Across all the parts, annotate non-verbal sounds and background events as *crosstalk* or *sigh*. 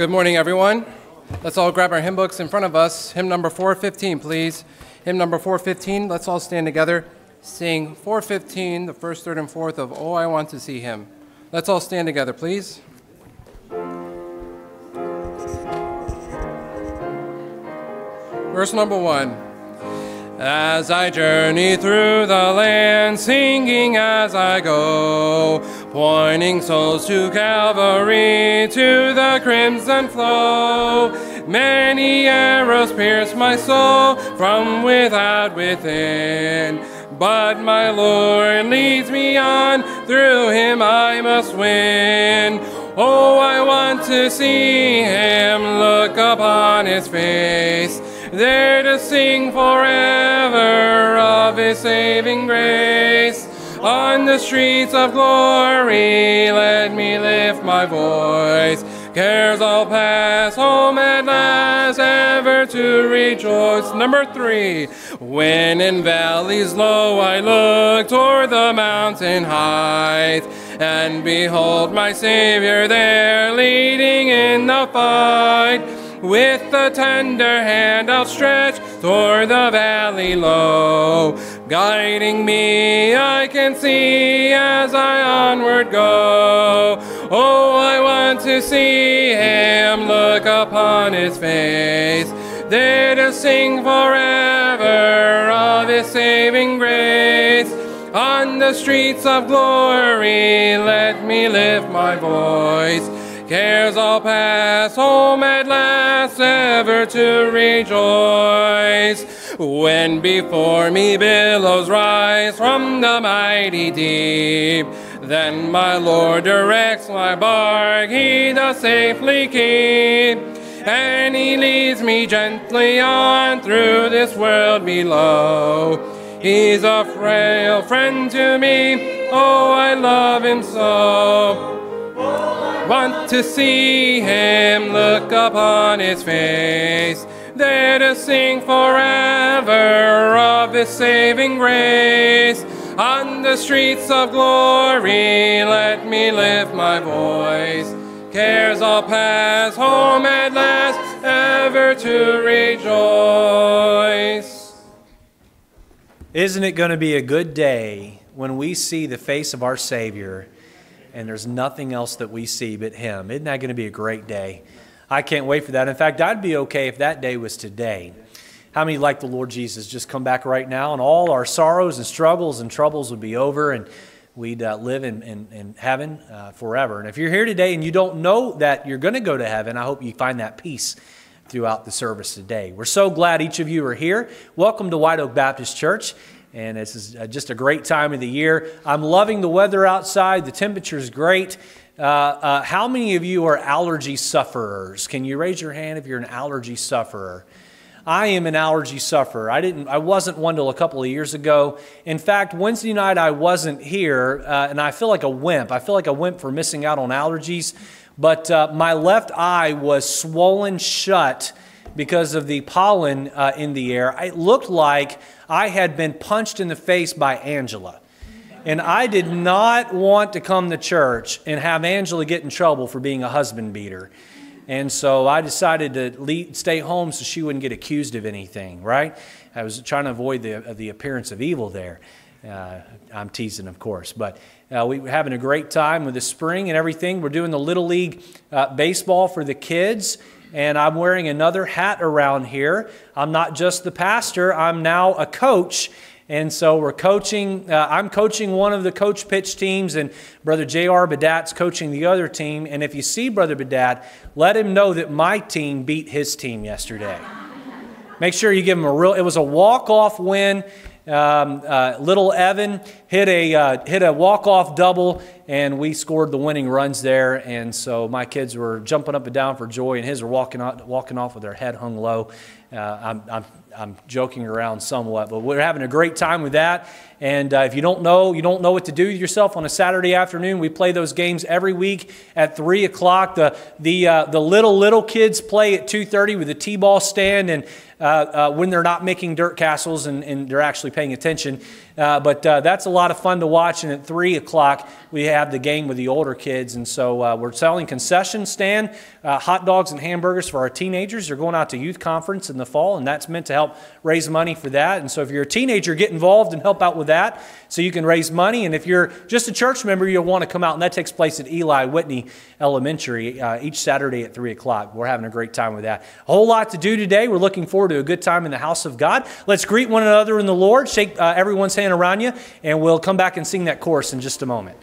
Good morning, everyone. Let's all grab our hymn books in front of us. Hymn number 415, please. Hymn number 415. Let's all stand together. Sing 415, the first, third, and fourth of Oh, I Want to See Him. Let's all stand together, please. Verse number one. As I journey through the land, singing as I go, pointing souls to Calvary, to the crimson flow. Many arrows pierce my soul from without within. But my Lord leads me on, through him I must win. Oh, I want to see him, look upon his face there to sing forever of his saving grace. On the streets of glory, let me lift my voice. Cares all pass, home at last, ever to rejoice. Number three, when in valleys low I look toward the mountain height, and behold my Savior there leading in the fight with a tender hand outstretched toward the valley low. Guiding me, I can see as I onward go. Oh, I want to see him look upon his face, there to sing forever of his saving grace. On the streets of glory, let me lift my voice cares all pass, home at last, ever to rejoice. When before me billows rise from the mighty deep, then my Lord directs my bark, he does safely keep. And he leads me gently on through this world below. He's a frail friend to me, oh, I love him so want to see him look upon his face, there to sing forever of his saving grace. On the streets of glory, let me lift my voice. Cares all pass, home at last, ever to rejoice. Isn't it going to be a good day when we see the face of our Savior? and there's nothing else that we see but Him. Isn't that going to be a great day? I can't wait for that. In fact, I'd be okay if that day was today. How many like the Lord Jesus just come back right now and all our sorrows and struggles and troubles would be over and we'd uh, live in, in, in heaven uh, forever. And if you're here today and you don't know that you're going to go to heaven, I hope you find that peace throughout the service today. We're so glad each of you are here. Welcome to White Oak Baptist Church and this is uh, just a great time of the year. I'm loving the weather outside. The temperature is great. Uh, uh, how many of you are allergy sufferers? Can you raise your hand if you're an allergy sufferer? I am an allergy sufferer. I didn't. I wasn't one till a couple of years ago. In fact, Wednesday night I wasn't here, uh, and I feel like a wimp. I feel like a wimp for missing out on allergies. But uh, my left eye was swollen shut because of the pollen uh, in the air. It looked like I had been punched in the face by Angela. And I did not want to come to church and have Angela get in trouble for being a husband beater. And so I decided to leave, stay home so she wouldn't get accused of anything, right? I was trying to avoid the, the appearance of evil there. Uh, I'm teasing, of course. But uh, we are having a great time with the spring and everything. We're doing the Little League uh, baseball for the kids and I'm wearing another hat around here. I'm not just the pastor, I'm now a coach. And so we're coaching, uh, I'm coaching one of the coach pitch teams, and Brother J.R. Badat's coaching the other team. And if you see Brother Badat, let him know that my team beat his team yesterday. Make sure you give him a real, it was a walk off win. Um, uh, little Evan hit a, uh, hit a walk off double, and we scored the winning runs there. And so my kids were jumping up and down for joy, and his were walking, out, walking off with their head hung low. Uh, I'm, I'm, I'm joking around somewhat, but we're having a great time with that. And uh, if you don't know, you don't know what to do with yourself on a Saturday afternoon. We play those games every week at three o'clock. The the uh, the little little kids play at two thirty with a t-ball stand, and uh, uh, when they're not making dirt castles and, and they're actually paying attention. Uh, but uh, that's a lot of fun to watch. And at 3 o'clock, we have the game with the older kids. And so we're selling concession stand, hot dogs and hamburgers for our teenagers. They're going out to youth conference in the fall, and that's meant to help raise money for that. And so if you're a teenager, get involved and help out with that so you can raise money. And if you're just a church member, you'll want to come out. And that takes place at Eli Whitney Elementary uh, each Saturday at 3 o'clock. We're having a great time with that. A whole lot to do today. We're looking forward to a good time in the house of God. Let's greet one another in the Lord. Shake uh, everyone's hand around you, and we'll come back and sing that chorus in just a moment.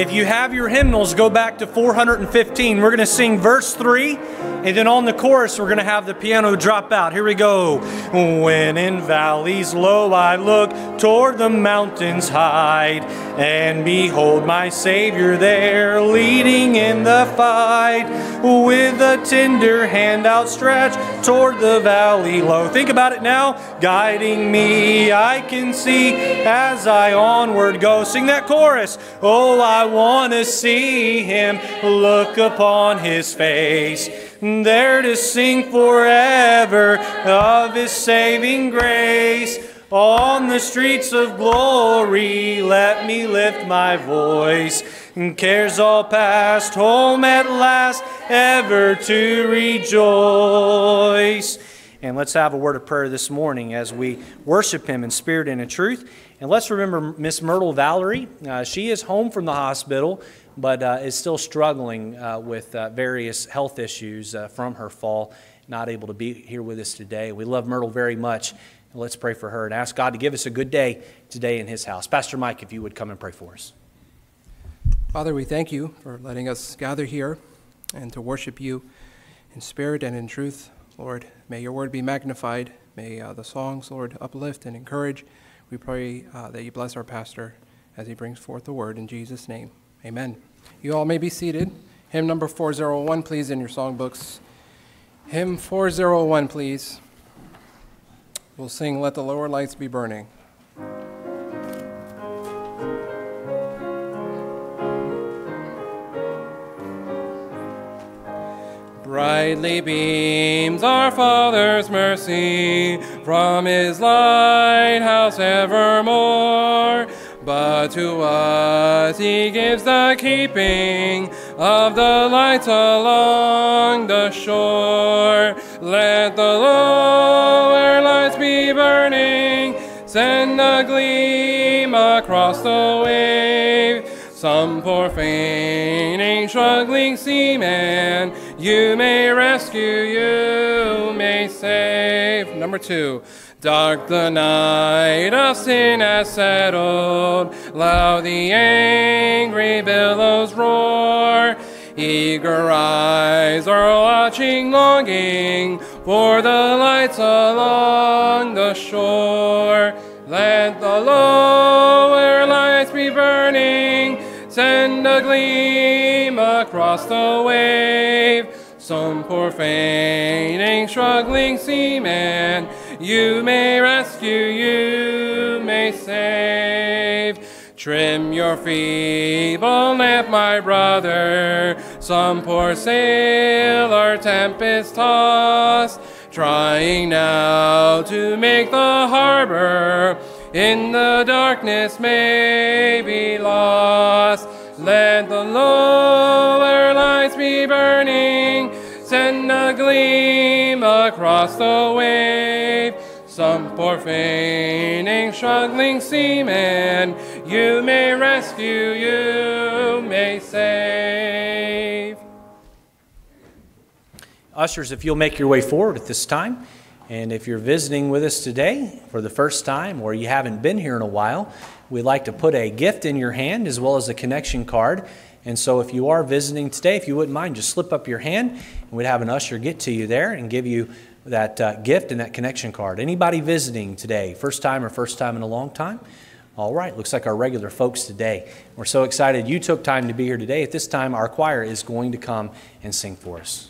If you have your hymnals, go back to 415. We're going to sing verse 3, and then on the chorus, we're going to have the piano drop out. Here we go. When in valleys low I look toward the mountains hide, and behold my Savior there leading in the fight, with a tender hand outstretched toward the valley low. Think about it now. Guiding me, I can see as I onward go. Sing that chorus. Oh, I want to see him, look upon his face, there to sing forever of his saving grace. On the streets of glory, let me lift my voice. And cares all past, home at last, ever to rejoice. And let's have a word of prayer this morning as we worship Him in spirit and in truth. And let's remember Miss Myrtle Valerie. Uh, she is home from the hospital, but uh, is still struggling uh, with uh, various health issues uh, from her fall, not able to be here with us today. We love Myrtle very much. Let's pray for her and ask God to give us a good day today in His house. Pastor Mike, if you would come and pray for us. Father, we thank you for letting us gather here and to worship you in spirit and in truth. Lord, may your word be magnified. May uh, the songs, Lord, uplift and encourage. We pray uh, that you bless our pastor as he brings forth the word in Jesus' name. Amen. You all may be seated. Hymn number 401, please, in your songbooks. Hymn 401, please. We'll sing Let the Lower Lights Be Burning. Brightly beams our Father's mercy from his lighthouse evermore. But to us he gives the keeping of the lights along the shore. Let the burning, send a gleam across the wave. Some poor fainting, struggling seaman, you may rescue, you may save. Number two. Dark the night of sin has settled, loud the angry billows roar. Eager eyes are watching, longing for the lights along the shore. Let the lower lights be burning, send a gleam across the wave. Some poor fainting, struggling seaman, you may rescue, you may save. Trim your feeble lamp, my brother. Some poor sailor tempest tossed, trying now to make the harbor in the darkness may be lost. Let the lower lights be burning, send a gleam across the wave. Some poor fainting, struggling seaman, you may rescue, you may Ushers, if you'll make your way forward at this time, and if you're visiting with us today for the first time or you haven't been here in a while, we'd like to put a gift in your hand as well as a connection card. And so if you are visiting today, if you wouldn't mind, just slip up your hand and we'd have an usher get to you there and give you that uh, gift and that connection card. Anybody visiting today, first time or first time in a long time? All right, looks like our regular folks today. We're so excited you took time to be here today. At this time, our choir is going to come and sing for us.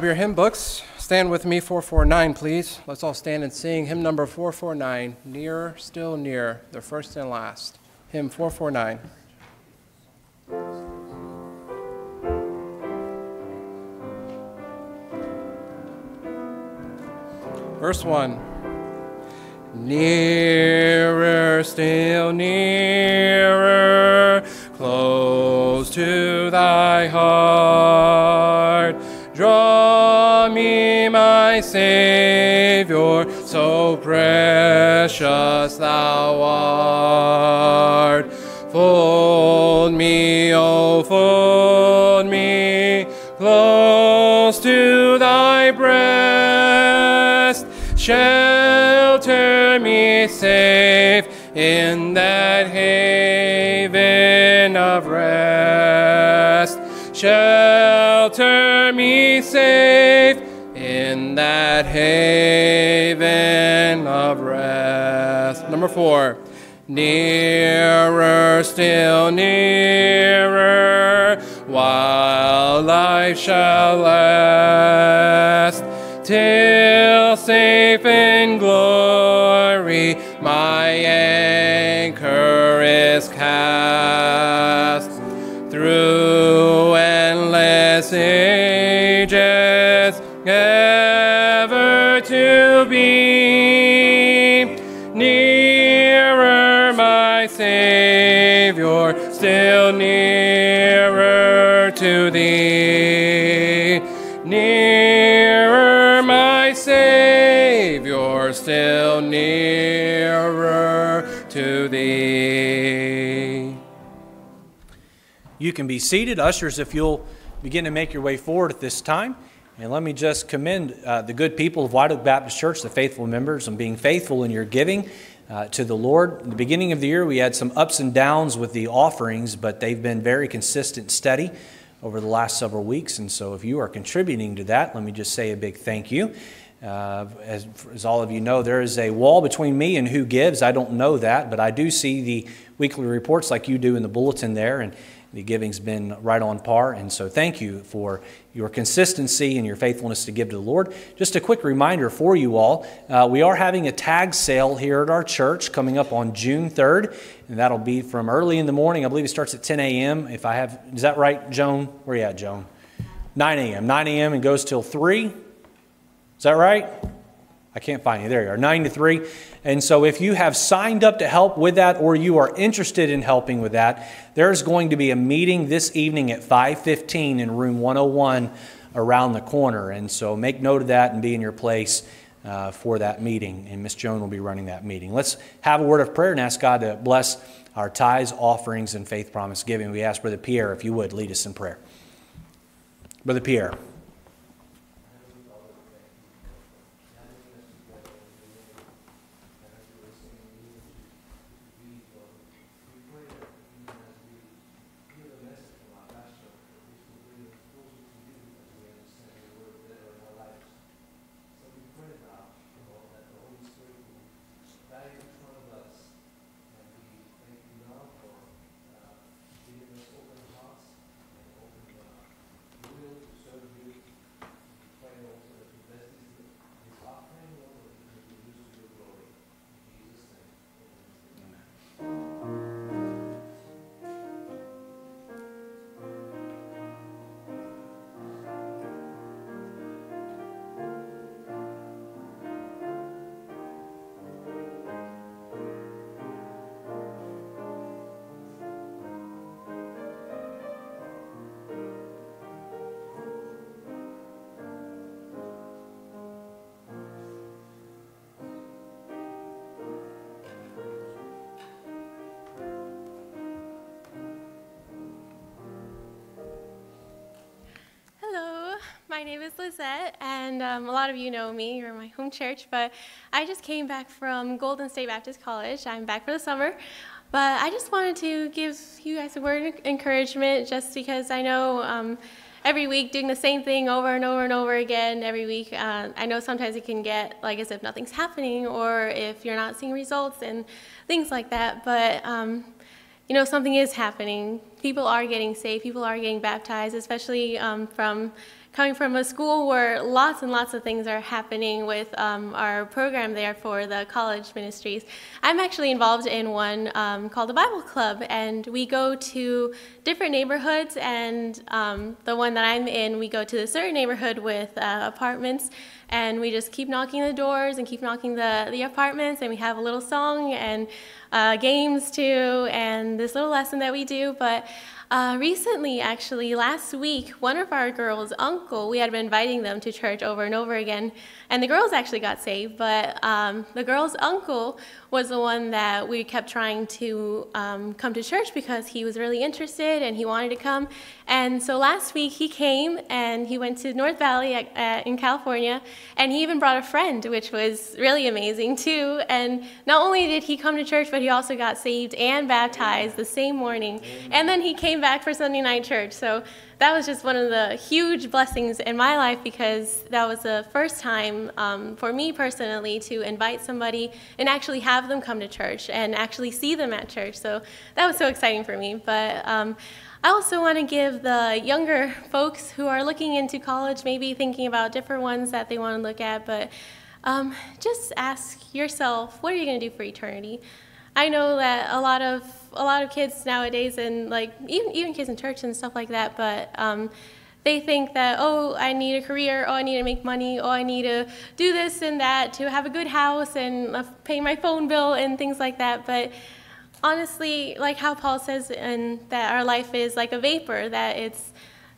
Grab your hymn books. Stand with me, 449, please. Let's all stand and sing hymn number 449, Nearer, Still Nearer, the first and last. Hymn 449. Verse 1. Nearer, still nearer, close to thy heart. Savior, so precious thou art. Fold me, oh, fold me close to thy breast. Shelter me me safe in that haven of rest. Shelter that haven of rest. Number four. Nearer, still nearer, while life shall last, till safe in glory Savior, still nearer to thee. Nearer, my Savior, still nearer to thee. You can be seated. Ushers, if you'll begin to make your way forward at this time. And let me just commend uh, the good people of White Oak Baptist Church, the faithful members, on being faithful in your giving uh, to the Lord. In the beginning of the year, we had some ups and downs with the offerings, but they've been very consistent, steady over the last several weeks. And so if you are contributing to that, let me just say a big thank you. Uh, as, as all of you know, there is a wall between me and who gives. I don't know that, but I do see the weekly reports like you do in the bulletin there. And the giving's been right on par. And so thank you for your consistency and your faithfulness to give to the Lord. Just a quick reminder for you all uh, we are having a tag sale here at our church coming up on June 3rd. And that'll be from early in the morning. I believe it starts at 10 a.m. If I have, is that right, Joan? Where you at, Joan? 9 a.m. 9 a.m. and goes till 3. Is that right? I can't find you. There you are, 9 to 3. And so, if you have signed up to help with that or you are interested in helping with that, there's going to be a meeting this evening at 5:15 in room 101 around the corner. And so, make note of that and be in your place uh, for that meeting. And Miss Joan will be running that meeting. Let's have a word of prayer and ask God to bless our tithes, offerings, and faith promise giving. We ask Brother Pierre, if you would, lead us in prayer. Brother Pierre. My name is Lizette, and um, a lot of you know me. You're my home church, but I just came back from Golden State Baptist College. I'm back for the summer, but I just wanted to give you guys a word of encouragement just because I know um, every week doing the same thing over and over and over again every week, uh, I know sometimes it can get like as if nothing's happening or if you're not seeing results and things like that, but um, you know, something is happening. People are getting saved. People are getting baptized, especially um, from coming from a school where lots and lots of things are happening with um, our program there for the college ministries. I'm actually involved in one um, called the Bible Club, and we go to different neighborhoods. And um, the one that I'm in, we go to a certain neighborhood with uh, apartments and we just keep knocking the doors and keep knocking the, the apartments and we have a little song and uh, games too and this little lesson that we do but Uh, recently, actually, last week, one of our girls' uncle, we had been inviting them to church over and over again, and the girls actually got saved, but um, the girl's uncle was the one that we kept trying to um, come to church because he was really interested and he wanted to come. And so last week he came and he went to North Valley at, in California, and he even brought a friend, which was really amazing too. And not only did he come to church, but he also got saved and baptized the same morning. And then he came back for Sunday night church. So that was just one of the huge blessings in my life because that was the first time um, for me personally to invite somebody and actually have them come to church and actually see them at church. So that was so exciting for me. But um, I also want to give the younger folks who are looking into college, maybe thinking about different ones that they want to look at, but um, just ask yourself, what are you going to do for eternity? I know that a lot of a lot of kids nowadays, and like even even kids in church and stuff like that, but um, they think that oh, I need a career, oh, I need to make money, oh, I need to do this and that to have a good house and uh, pay my phone bill and things like that. But honestly, like how Paul says, and that our life is like a vapor, that it's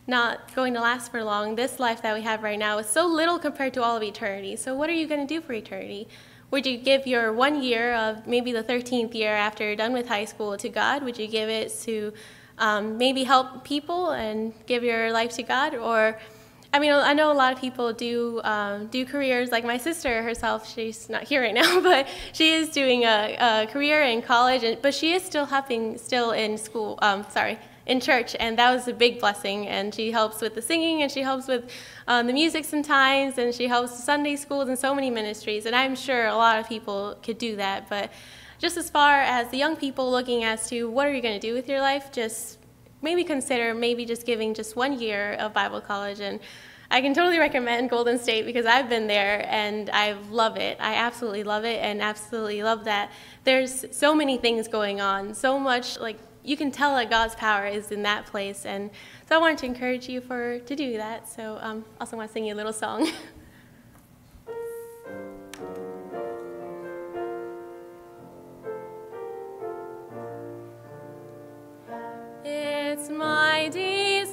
not going to last for long. This life that we have right now is so little compared to all of eternity. So what are you going to do for eternity? Would you give your one year of maybe the 13th year after you're done with high school to God? Would you give it to um, maybe help people and give your life to God? Or, I mean, I know a lot of people do um, do careers. Like my sister herself, she's not here right *laughs* now, but she is doing a, a career in college, but she is still helping, still in school. Um, sorry, in church, and that was a big blessing. And she helps with the singing, and she helps with um, the music sometimes, and she helps Sunday schools and so many ministries. And I'm sure a lot of people could do that. But just as far as the young people looking as to what are you going to do with your life, just maybe consider maybe just giving just one year of Bible college and. I can totally recommend Golden State because I've been there and I love it. I absolutely love it and absolutely love that there's so many things going on, so much like you can tell that God's power is in that place. And so I wanted to encourage you for to do that. So um, also want to sing you a little song. *laughs* it's my desire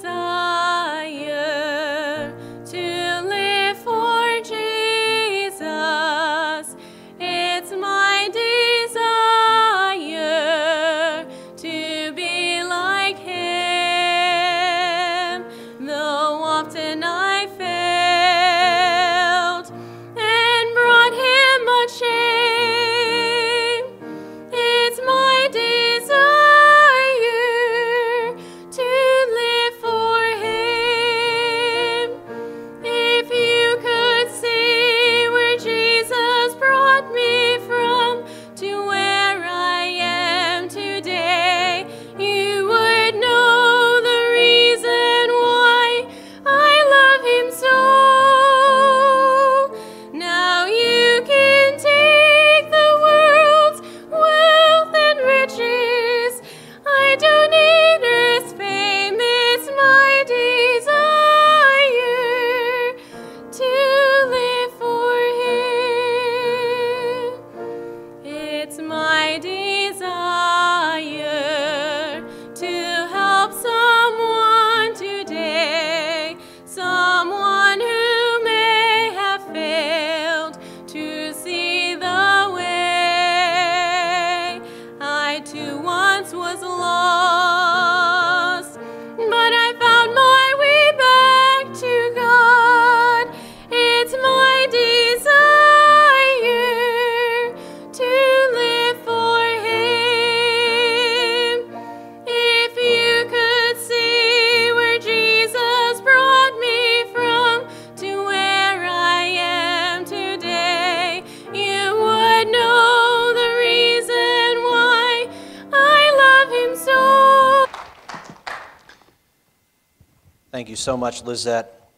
so much, Lizette.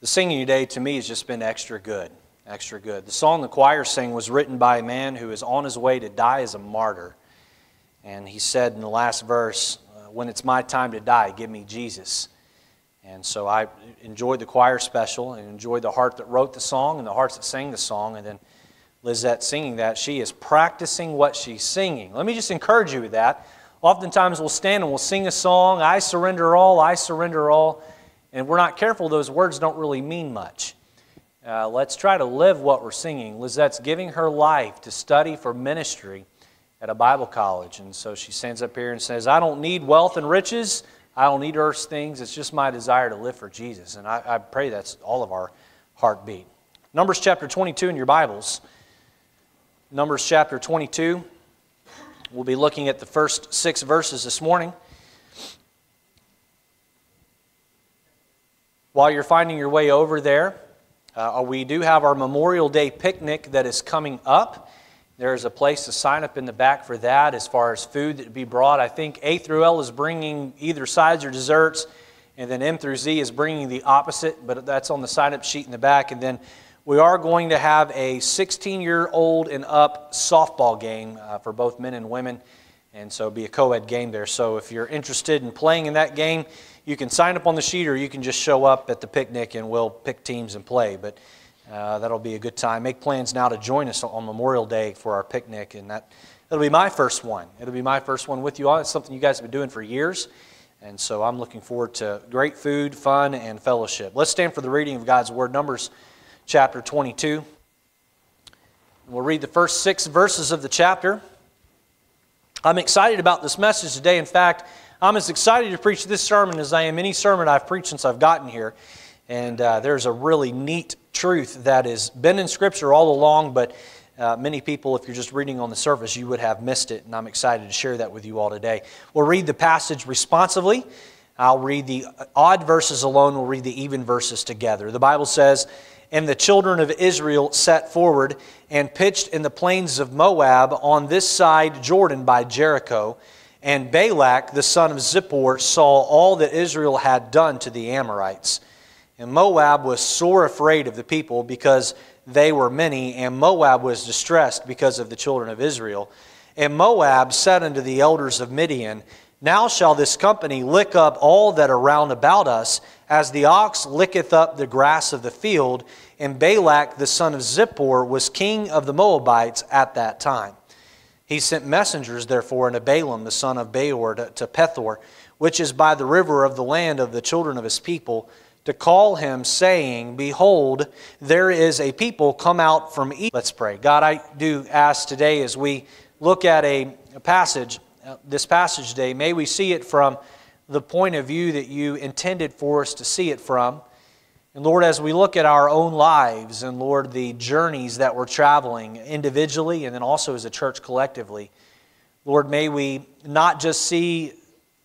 The singing today to me has just been extra good. Extra good. The song the choir sang was written by a man who is on his way to die as a martyr. And he said in the last verse, uh, When it's my time to die, give me Jesus. And so I enjoyed the choir special and enjoyed the heart that wrote the song and the hearts that sang the song. And then Lizette singing that. She is practicing what she's singing. Let me just encourage you with that. Oftentimes we'll stand and we'll sing a song, I surrender all, I surrender all. And we're not careful, those words don't really mean much. Uh, let's try to live what we're singing. Lizette's giving her life to study for ministry at a Bible college. And so she stands up here and says, I don't need wealth and riches. I don't need earth's things. It's just my desire to live for Jesus. And I, I pray that's all of our heartbeat. Numbers chapter 22 in your Bibles. Numbers chapter 22. We'll be looking at the first six verses this morning. While you're finding your way over there, uh, we do have our Memorial Day picnic that is coming up. There's a place to sign up in the back for that as far as food that would be brought. I think A through L is bringing either sides or desserts, and then M through Z is bringing the opposite, but that's on the sign up sheet in the back. And then we are going to have a 16 year old and up softball game uh, for both men and women, and so be a co ed game there. So if you're interested in playing in that game, you can sign up on the sheet or you can just show up at the picnic and we'll pick teams and play. But uh, that'll be a good time. Make plans now to join us on Memorial Day for our picnic, and that, that'll be my first one. It'll be my first one with you all. It's something you guys have been doing for years. And so I'm looking forward to great food, fun, and fellowship. Let's stand for the reading of God's Word. Numbers chapter 22. We'll read the first six verses of the chapter. I'm excited about this message today. In fact, I'm as excited to preach this sermon as I am any sermon I've preached since I've gotten here. And uh, there's a really neat truth that has been in Scripture all along, but uh, many people, if you're just reading on the surface, you would have missed it. And I'm excited to share that with you all today. We'll read the passage responsively. I'll read the odd verses alone, we'll read the even verses together. The Bible says, and the children of Israel set forward and pitched in the plains of Moab on this side Jordan by Jericho. And Balak, the son of Zippor, saw all that Israel had done to the Amorites. And Moab was sore afraid of the people because they were many, and Moab was distressed because of the children of Israel. And Moab said unto the elders of Midian, Now shall this company lick up all that are round about us, as the ox licketh up the grass of the field, and Balak the son of Zippor was king of the Moabites at that time. He sent messengers, therefore, unto Balaam the son of Beor to, to Pethor, which is by the river of the land of the children of his people, to call him, saying, Behold, there is a people come out from Egypt. Let's pray. God, I do ask today as we look at a, a passage, uh, this passage today, may we see it from the point of view that you intended for us to see it from. And Lord, as we look at our own lives and Lord, the journeys that we're traveling individually and then also as a church collectively, Lord, may we not just see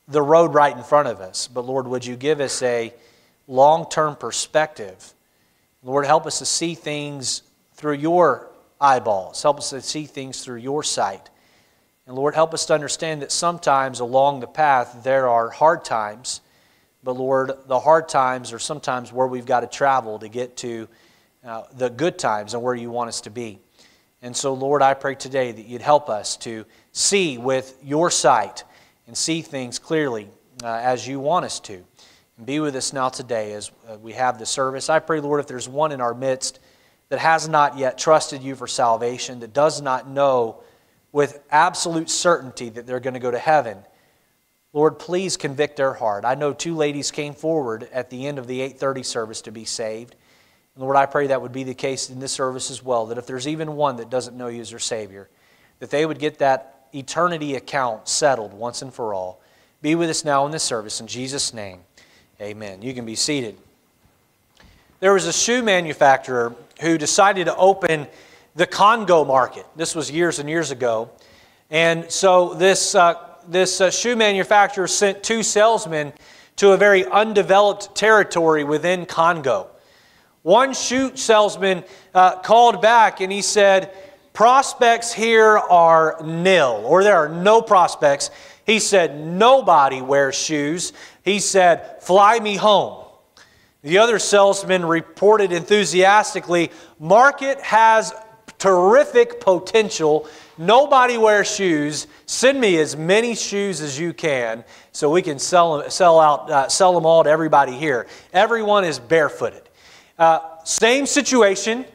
the road right in front of us, but Lord, would you give us a long term perspective? Lord, help us to see things through your eyeballs, help us to see things through your sight. And Lord, help us to understand that sometimes along the path there are hard times, but Lord, the hard times are sometimes where we've got to travel to get to uh, the good times and where you want us to be. And so, Lord, I pray today that you'd help us to see with your sight and see things clearly uh, as you want us to. And be with us now today as uh, we have the service. I pray, Lord, if there's one in our midst that has not yet trusted you for salvation, that does not know with absolute certainty that they're going to go to heaven. Lord, please convict their heart. I know two ladies came forward at the end of the 830 service to be saved. And Lord, I pray that would be the case in this service as well, that if there's even one that doesn't know you as their Savior, that they would get that eternity account settled once and for all. Be with us now in this service. In Jesus' name, amen. You can be seated. There was a shoe manufacturer who decided to open the Congo market. This was years and years ago. And so this, uh, this uh, shoe manufacturer sent two salesmen to a very undeveloped territory within Congo. One shoe salesman uh, called back and he said, Prospects here are nil, or there are no prospects. He said, Nobody wears shoes. He said, Fly me home. The other salesman reported enthusiastically, Market has terrific potential. Nobody wears shoes. Send me as many shoes as you can so we can sell, sell, out, uh, sell them all to everybody here. Everyone is barefooted. Uh, same situation,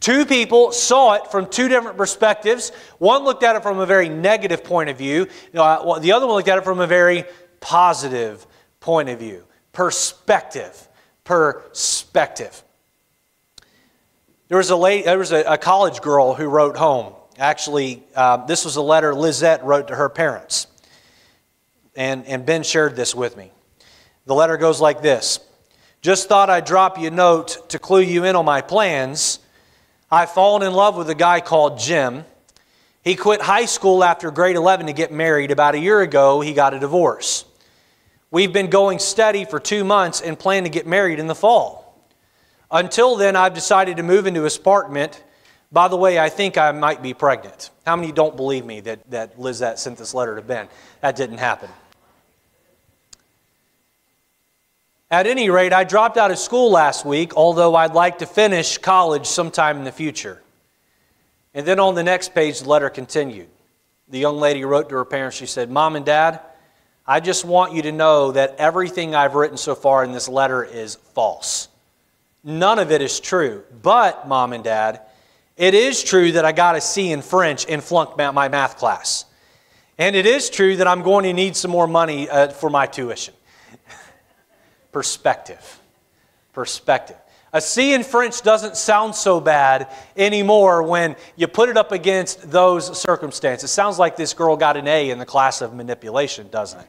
Two people saw it from two different perspectives. One looked at it from a very negative point of view, uh, the other one looked at it from a very positive point of view. Perspective. Perspective. There was a, lady, there was a, a college girl who wrote home. Actually, uh, this was a letter Lizette wrote to her parents. And, and Ben shared this with me. The letter goes like this Just thought I'd drop you a note to clue you in on my plans. I've fallen in love with a guy called Jim. He quit high school after grade 11 to get married. About a year ago, he got a divorce. We've been going steady for two months and plan to get married in the fall. Until then, I've decided to move into his apartment. By the way, I think I might be pregnant. How many don't believe me that, that Lizette sent this letter to Ben? That didn't happen. At any rate, I dropped out of school last week, although I'd like to finish college sometime in the future. And then on the next page, the letter continued. The young lady wrote to her parents, she said, Mom and Dad, I just want you to know that everything I've written so far in this letter is false. None of it is true. But, Mom and Dad, it is true that I got a C in French and flunked my math class. And it is true that I'm going to need some more money uh, for my tuition. *laughs* Perspective. Perspective. A C in French doesn't sound so bad anymore when you put it up against those circumstances. It sounds like this girl got an A in the class of manipulation, doesn't it?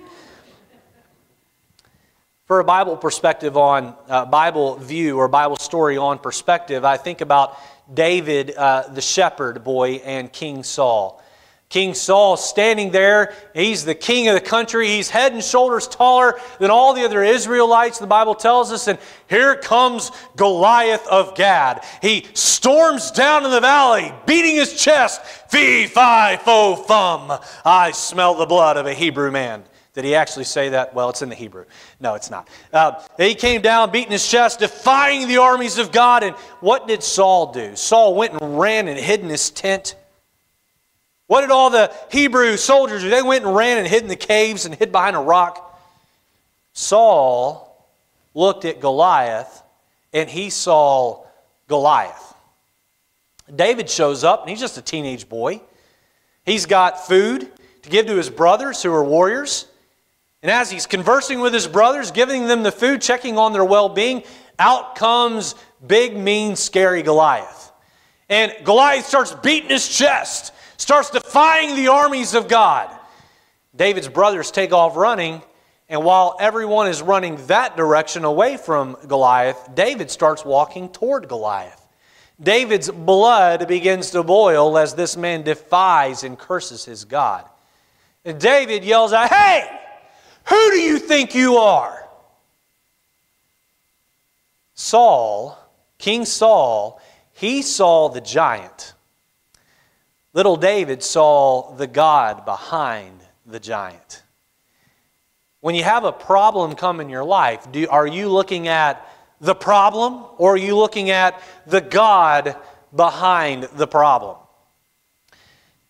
For a Bible perspective on uh, Bible view or Bible story on perspective, I think about David, uh, the shepherd boy, and King Saul. King Saul standing there. He's the king of the country. He's head and shoulders taller than all the other Israelites, the Bible tells us. And here comes Goliath of Gath. He storms down in the valley, beating his chest. Fee, fi, fo, fum. I smell the blood of a Hebrew man. Did he actually say that? Well, it's in the Hebrew. No, it's not. Uh, he came down, beating his chest, defying the armies of God. And what did Saul do? Saul went and ran and hid in his tent what did all the Hebrew soldiers do? They went and ran and hid in the caves and hid behind a rock. Saul looked at Goliath and he saw Goliath. David shows up and he's just a teenage boy. He's got food to give to his brothers who are warriors. And as he's conversing with his brothers, giving them the food, checking on their well being, out comes big, mean, scary Goliath. And Goliath starts beating his chest starts defying the armies of God. David's brothers take off running, and while everyone is running that direction away from Goliath, David starts walking toward Goliath. David's blood begins to boil as this man defies and curses his God. And David yells out, Hey, who do you think you are? Saul, King Saul, he saw the giant. Little David saw the God behind the giant. When you have a problem come in your life, do, are you looking at the problem or are you looking at the God behind the problem?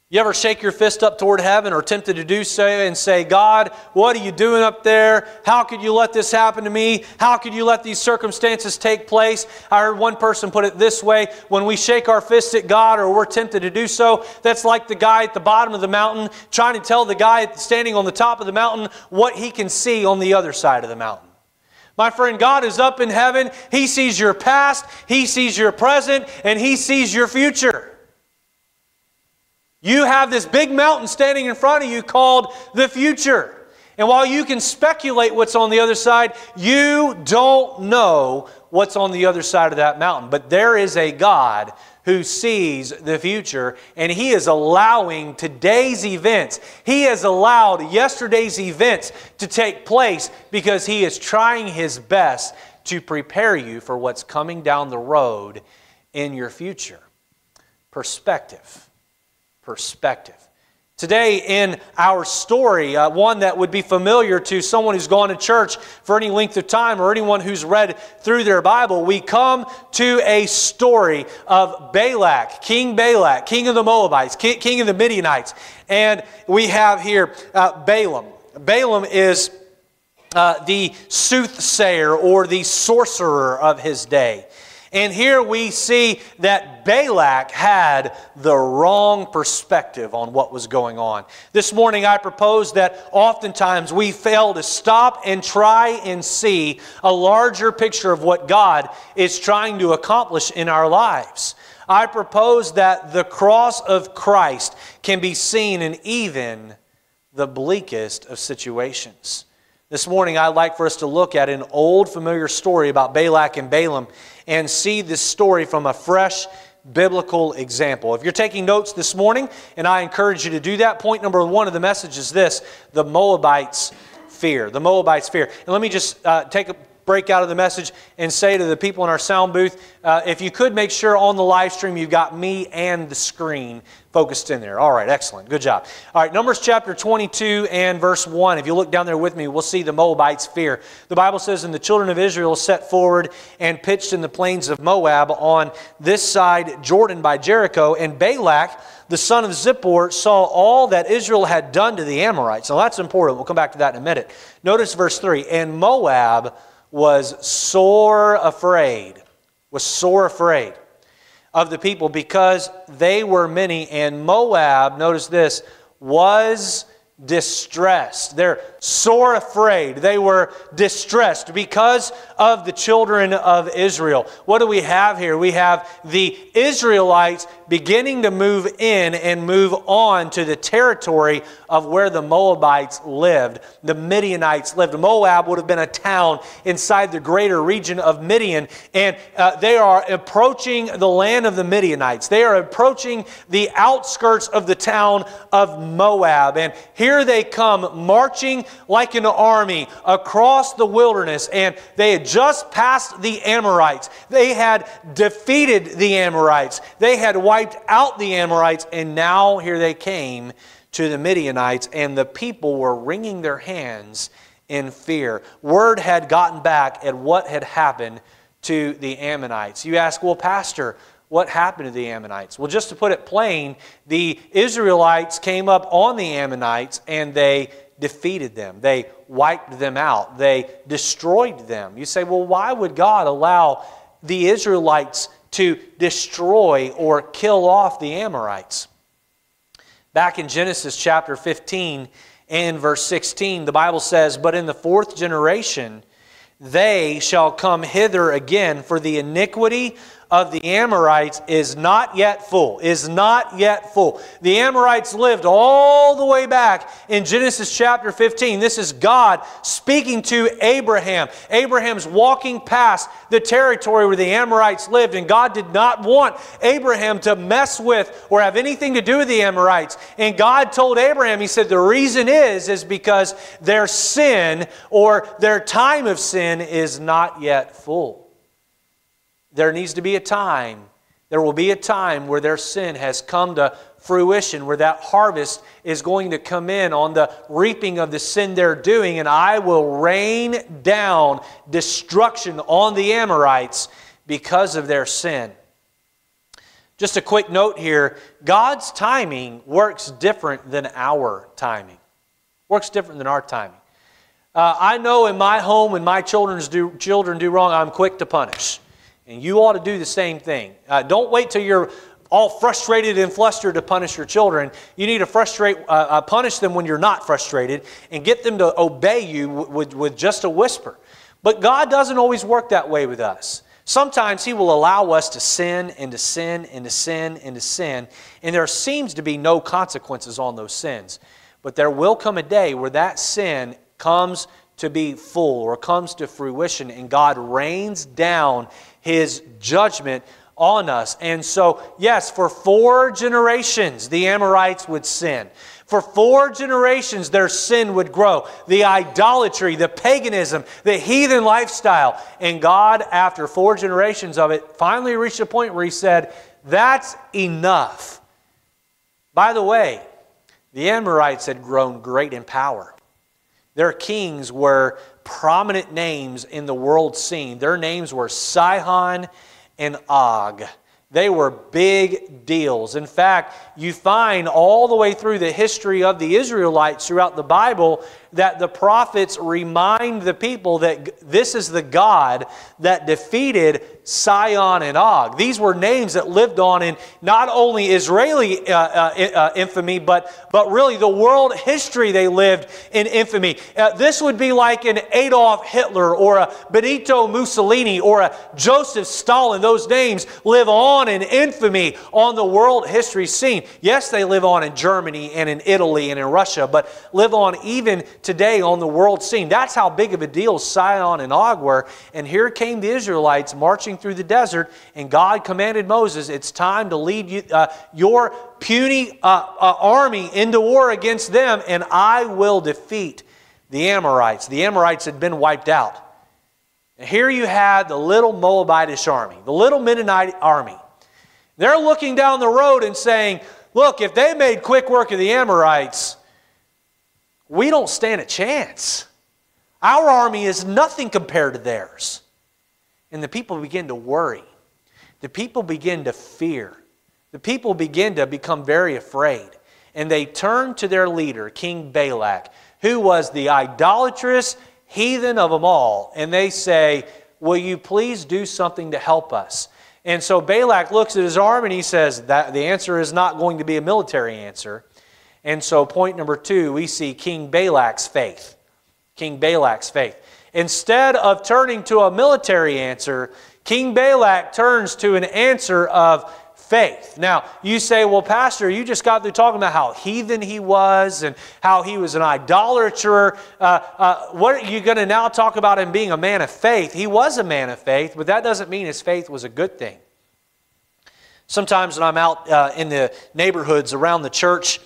You ever shake your fist up toward heaven or tempted to do so and say, God, what are you doing up there? How could you let this happen to me? How could you let these circumstances take place? I heard one person put it this way when we shake our fists at God or we're tempted to do so, that's like the guy at the bottom of the mountain trying to tell the guy standing on the top of the mountain what he can see on the other side of the mountain. My friend, God is up in heaven. He sees your past, He sees your present, and He sees your future. You have this big mountain standing in front of you called the future. And while you can speculate what's on the other side, you don't know what's on the other side of that mountain. But there is a God who sees the future, and He is allowing today's events, He has allowed yesterday's events to take place because He is trying His best to prepare you for what's coming down the road in your future. Perspective perspective. Today, in our story, uh, one that would be familiar to someone who's gone to church for any length of time or anyone who's read through their Bible, we come to a story of Balak, King Balak, king of the Moabites, king, of the Midianites. And we have here uh, Balaam. Balaam is uh, the soothsayer or the sorcerer of his day. And here we see that Balak had the wrong perspective on what was going on. This morning, I propose that oftentimes we fail to stop and try and see a larger picture of what God is trying to accomplish in our lives. I propose that the cross of Christ can be seen in even the bleakest of situations. This morning, I'd like for us to look at an old familiar story about Balak and Balaam and see this story from a fresh biblical example. If you're taking notes this morning, and I encourage you to do that, point number one of the message is this the Moabites' fear. The Moabites' fear. And let me just uh, take a break out of the message and say to the people in our sound booth, uh, if you could make sure on the live stream you've got me and the screen focused in there. All right, excellent. Good job. All right, Numbers chapter 22 and verse 1. If you look down there with me, we'll see the Moabites' fear. The Bible says, And the children of Israel set forward and pitched in the plains of Moab on this side Jordan by Jericho, and Balak, the son of Zippor, saw all that Israel had done to the Amorites. Now that's important. We'll come back to that in a minute. Notice verse 3 And Moab was sore afraid, was sore afraid of the people because they were many. And Moab, notice this, was distressed. They're sore afraid. They were distressed because of the children of Israel. What do we have here? We have the Israelites beginning to move in and move on to the territory of where the Moabites lived. The Midianites lived. Moab would have been a town inside the greater region of Midian, and uh, they are approaching the land of the Midianites. They are approaching the outskirts of the town of Moab, and here they come marching like an army across the wilderness, and they had just passed the Amorites. They had defeated the Amorites. They had wiped out the Amorites, and now here they came to the Midianites, and the people were wringing their hands in fear. Word had gotten back at what had happened to the Ammonites. You ask, well, Pastor, what happened to the Ammonites? Well, just to put it plain, the Israelites came up on the Ammonites and they defeated them. They wiped them out. They destroyed them. You say, well, why would God allow the Israelites to destroy or kill off the Amorites. Back in Genesis chapter 15 and verse 16, the Bible says, But in the fourth generation, they shall come hither again, for the iniquity of the Amorites is not yet full, is not yet full. The Amorites lived all the way back in Genesis chapter 15. This is God speaking to Abraham. Abraham's walking past the territory where the Amorites lived, and God did not want Abraham to mess with or have anything to do with the Amorites. And God told Abraham, He said, the reason is, is because their sin or their time of sin is not yet full there needs to be a time, there will be a time where their sin has come to fruition, where that harvest is going to come in on the reaping of the sin they're doing, and I will rain down destruction on the Amorites because of their sin. Just a quick note here God's timing works different than our timing, works different than our timing. Uh, I know in my home, when my children's do, children do wrong, I'm quick to punish. And you ought to do the same thing. Uh, don't wait till you're all frustrated and flustered to punish your children. You need to frustrate, uh, uh, punish them when you're not frustrated and get them to obey you with, with just a whisper. But God doesn't always work that way with us. Sometimes He will allow us to sin and to sin and to sin and to sin, and there seems to be no consequences on those sins. But there will come a day where that sin comes to be full or comes to fruition, and God rains down his judgment on us. And so, yes, for four generations, the Amorites would sin. For four generations, their sin would grow. The idolatry, the paganism, the heathen lifestyle. And God, after four generations of it, finally reached a point where He said, That's enough. By the way, the Amorites had grown great in power. Their kings were prominent names in the world scene. Their names were Sihon and Og. They were big deals. In fact, you find all the way through the history of the Israelites throughout the Bible, that the prophets remind the people that this is the God that defeated Sihon and Og. These were names that lived on in not only Israeli uh, uh, uh, infamy, but, but really the world history they lived in infamy. Uh, this would be like an Adolf Hitler or a Benito Mussolini or a Joseph Stalin. Those names live on in infamy on the world history scene. Yes, they live on in Germany and in Italy and in Russia, but live on even today on the world scene. That's how big of a deal Sihon and Og were. And here came the Israelites marching through the desert, and God commanded Moses, It's time to lead you, uh, your puny uh, uh, army into war against them, and I will defeat the Amorites. The Amorites had been wiped out. And here you had the little Moabitish army, the little Midianite army. They're looking down the road and saying, Look, if they made quick work of the Amorites, we don't stand a chance. Our army is nothing compared to theirs. And the people begin to worry. The people begin to fear. The people begin to become very afraid. And they turn to their leader, King Balak, who was the idolatrous heathen of them all. And they say, Will you please do something to help us? And so Balak looks at his arm and he says, that The answer is not going to be a military answer. And so, point number two, we see King Balak's faith. King Balak's faith. Instead of turning to a military answer, King Balak turns to an answer of faith. Now, you say, well, Pastor, you just got through talking about how heathen he was and how he was an idolater. Uh, uh, what are you going to now talk about him being a man of faith? He was a man of faith, but that doesn't mean his faith was a good thing. Sometimes when I'm out uh, in the neighborhoods around the church,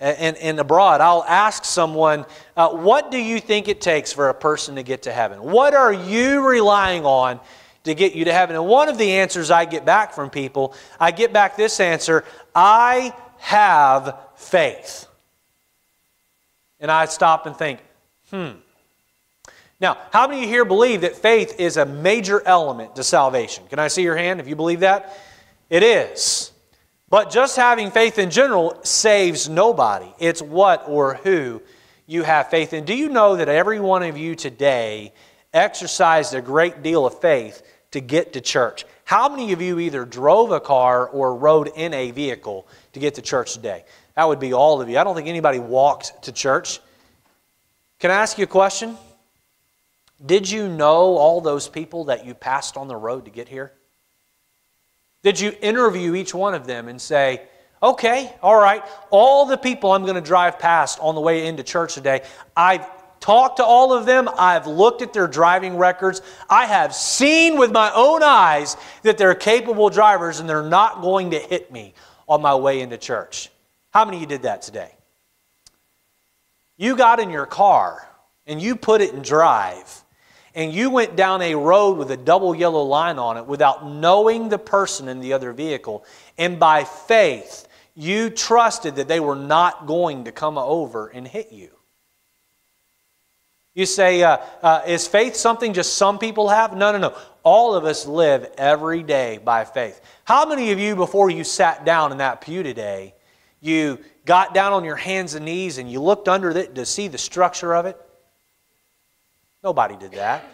and, and abroad, I'll ask someone, uh, What do you think it takes for a person to get to heaven? What are you relying on to get you to heaven? And one of the answers I get back from people, I get back this answer I have faith. And I stop and think, hmm. Now, how many of you here believe that faith is a major element to salvation? Can I see your hand if you believe that? It is. But just having faith in general saves nobody. It's what or who you have faith in. Do you know that every one of you today exercised a great deal of faith to get to church? How many of you either drove a car or rode in a vehicle to get to church today? That would be all of you. I don't think anybody walked to church. Can I ask you a question? Did you know all those people that you passed on the road to get here? Did you interview each one of them and say, okay, all right, all the people I'm going to drive past on the way into church today, I've talked to all of them. I've looked at their driving records. I have seen with my own eyes that they're capable drivers and they're not going to hit me on my way into church. How many of you did that today? You got in your car and you put it in drive and you went down a road with a double yellow line on it without knowing the person in the other vehicle, and by faith, you trusted that they were not going to come over and hit you. You say, uh, uh, is faith something just some people have? No, no, no. All of us live every day by faith. How many of you, before you sat down in that pew today, you got down on your hands and knees and you looked under it to see the structure of it? Nobody did that.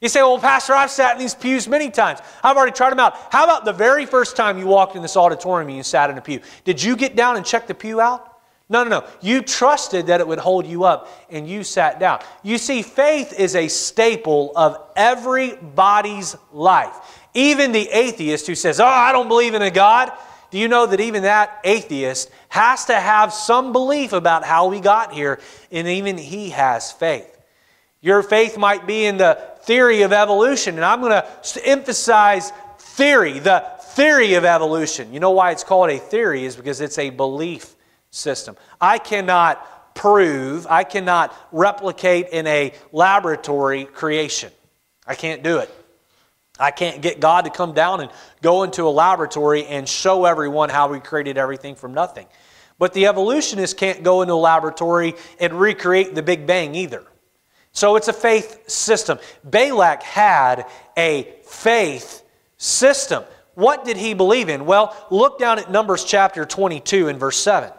You say, well, Pastor, I've sat in these pews many times. I've already tried them out. How about the very first time you walked in this auditorium and you sat in a pew? Did you get down and check the pew out? No, no, no. You trusted that it would hold you up and you sat down. You see, faith is a staple of everybody's life. Even the atheist who says, Oh, I don't believe in a God. Do you know that even that atheist has to have some belief about how we got here, and even he has faith? Your faith might be in the theory of evolution, and I'm going to emphasize theory, the theory of evolution. You know why it's called a theory is because it's a belief system. I cannot prove, I cannot replicate in a laboratory creation. I can't do it. I can't get God to come down and go into a laboratory and show everyone how we created everything from nothing. But the evolutionists can't go into a laboratory and recreate the Big Bang either. So it's a faith system. Balak had a faith system. What did he believe in? Well, look down at Numbers chapter 22 and verse 7.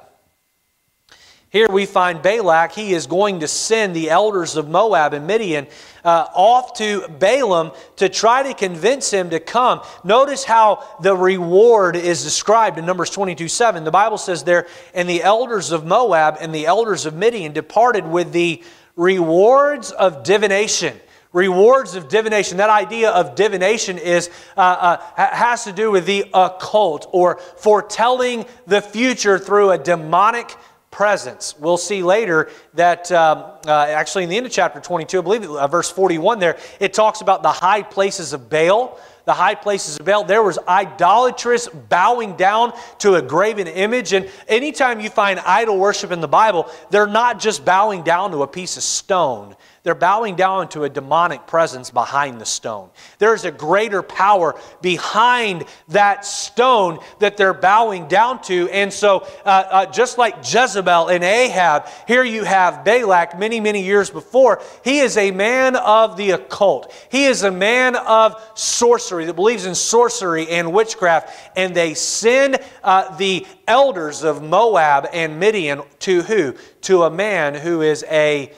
Here we find Balak, he is going to send the elders of Moab and Midian uh, off to Balaam to try to convince him to come. Notice how the reward is described in Numbers 22 7. The Bible says there, and the elders of Moab and the elders of Midian departed with the rewards of divination rewards of divination. That idea of divination is uh, uh, has to do with the occult or foretelling the future through a demonic presence. We'll see later that um, uh, actually in the end of chapter 22, I believe uh, verse 41 there, it talks about the high places of Baal. The high places of Baal, there was idolatrous bowing down to a graven image. And anytime you find idol worship in the Bible, they're not just bowing down to a piece of stone. They're bowing down to a demonic presence behind the stone. There's a greater power behind that stone that they're bowing down to. And so, uh, uh, just like Jezebel and Ahab, here you have Balak many, many years before. He is a man of the occult, he is a man of sorcery that believes in sorcery and witchcraft. And they send uh, the elders of Moab and Midian to who? To a man who is a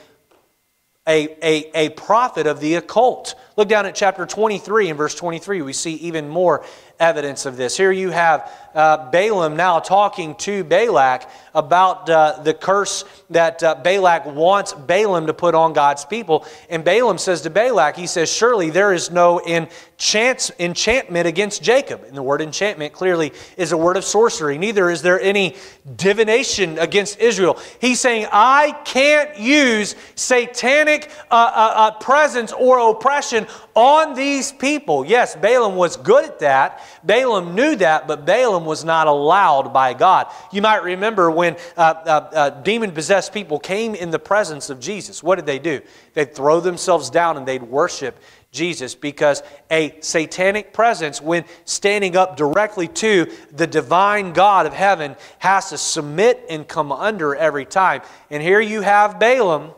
a, a, a prophet of the occult. Look down at chapter 23 and verse 23. We see even more evidence of this. Here you have uh, Balaam now talking to Balak about uh, the curse that uh, Balak wants Balaam to put on God's people. And Balaam says to Balak, he says, Surely there is no enchant, enchantment against Jacob. And the word enchantment clearly is a word of sorcery. Neither is there any divination against Israel. He's saying, I can't use satanic uh, uh, uh, presence or oppression on these people. Yes, Balaam was good at that. Balaam knew that, but Balaam was not allowed by God. You might remember when uh, uh, uh, demon possessed people came in the presence of Jesus. What did they do? They'd throw themselves down and they'd worship Jesus because a satanic presence, when standing up directly to the divine God of heaven, has to submit and come under every time. And here you have Balaam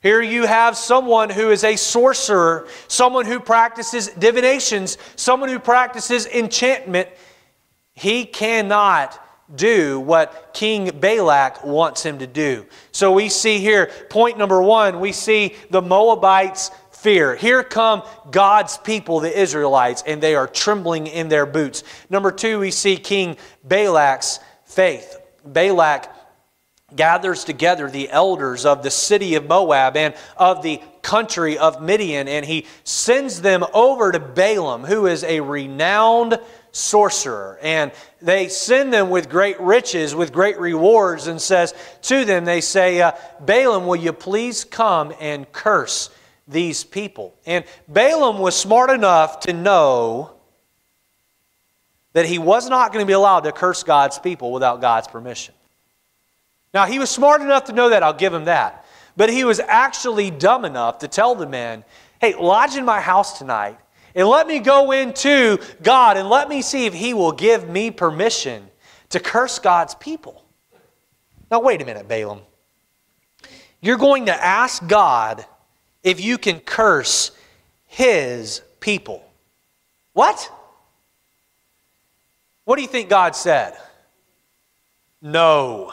here you have someone who is a sorcerer, someone who practices divinations, someone who practices enchantment. He cannot do what King Balak wants him to do. So we see here, point number one, we see the Moabites' fear. Here come God's people, the Israelites, and they are trembling in their boots. Number two, we see King Balak's faith. Balak gathers together the elders of the city of Moab and of the country of Midian, and he sends them over to Balaam, who is a renowned sorcerer. And they send them with great riches, with great rewards, and says to them, they say, uh, Balaam, will you please come and curse these people? And Balaam was smart enough to know that he was not going to be allowed to curse God's people without God's permission. Now, he was smart enough to know that, I'll give him that. But he was actually dumb enough to tell the men, hey, lodge in my house tonight and let me go into God and let me see if he will give me permission to curse God's people. Now, wait a minute, Balaam. You're going to ask God if you can curse his people. What? What do you think God said? No.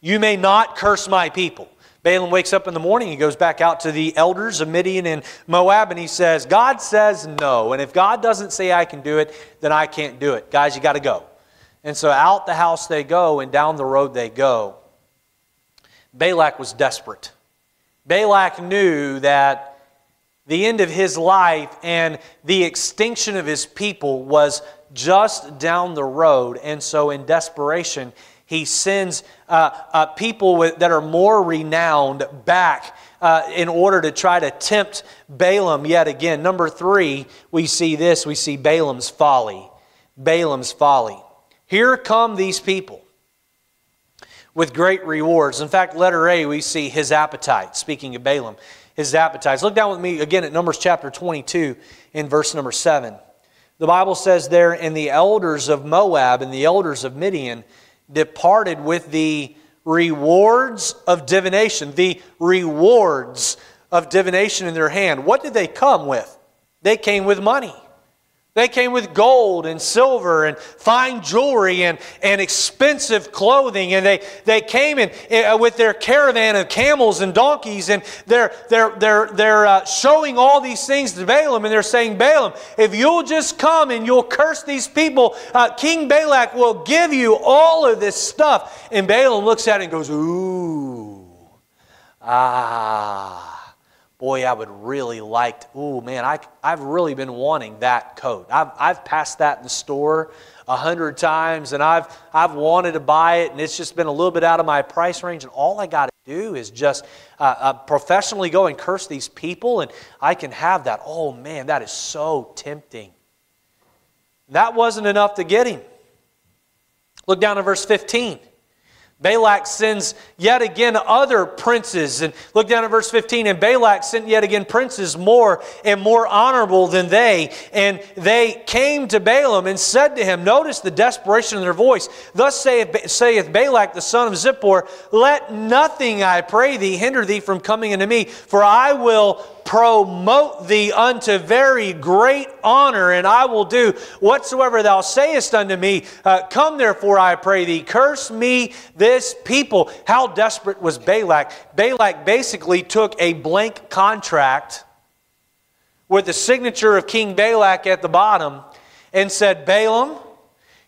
You may not curse my people. Balaam wakes up in the morning, he goes back out to the elders of Midian and Moab, and he says, God says no. And if God doesn't say I can do it, then I can't do it. Guys, you got to go. And so out the house they go, and down the road they go. Balak was desperate. Balak knew that the end of his life and the extinction of his people was just down the road. And so, in desperation, he sends uh, uh, people with, that are more renowned back uh, in order to try to tempt Balaam yet again. Number three, we see this we see Balaam's folly. Balaam's folly. Here come these people with great rewards. In fact, letter A, we see his appetite. Speaking of Balaam, his appetites. Look down with me again at Numbers chapter 22 in verse number 7. The Bible says there, and the elders of Moab and the elders of Midian departed with the rewards of divination, the rewards of divination in their hand. What did they come with? They came with money. They came with gold and silver and fine jewelry and, and expensive clothing. And they, they came in, uh, with their caravan of camels and donkeys. And they're, they're, they're, they're uh, showing all these things to Balaam. And they're saying, Balaam, if you'll just come and you'll curse these people, uh, King Balak will give you all of this stuff. And Balaam looks at it and goes, Ooh, ah boy, I would really like, oh man, I, I've really been wanting that coat. I've, I've passed that in the store a hundred times and I've, I've wanted to buy it and it's just been a little bit out of my price range. And all I got to do is just uh, uh, professionally go and curse these people and I can have that. Oh man, that is so tempting. That wasn't enough to get him. Look down at verse 15. Balak sends yet again other princes. And look down at verse 15. And Balak sent yet again princes more and more honorable than they. And they came to Balaam and said to him, Notice the desperation in their voice. Thus saith, saith Balak the son of Zippor, Let nothing, I pray thee, hinder thee from coming unto me, for I will promote thee unto very great honor, and I will do whatsoever thou sayest unto me. Uh, come therefore, I pray thee, curse me this people. How desperate was Balak? Balak basically took a blank contract with the signature of King Balak at the bottom and said, Balaam,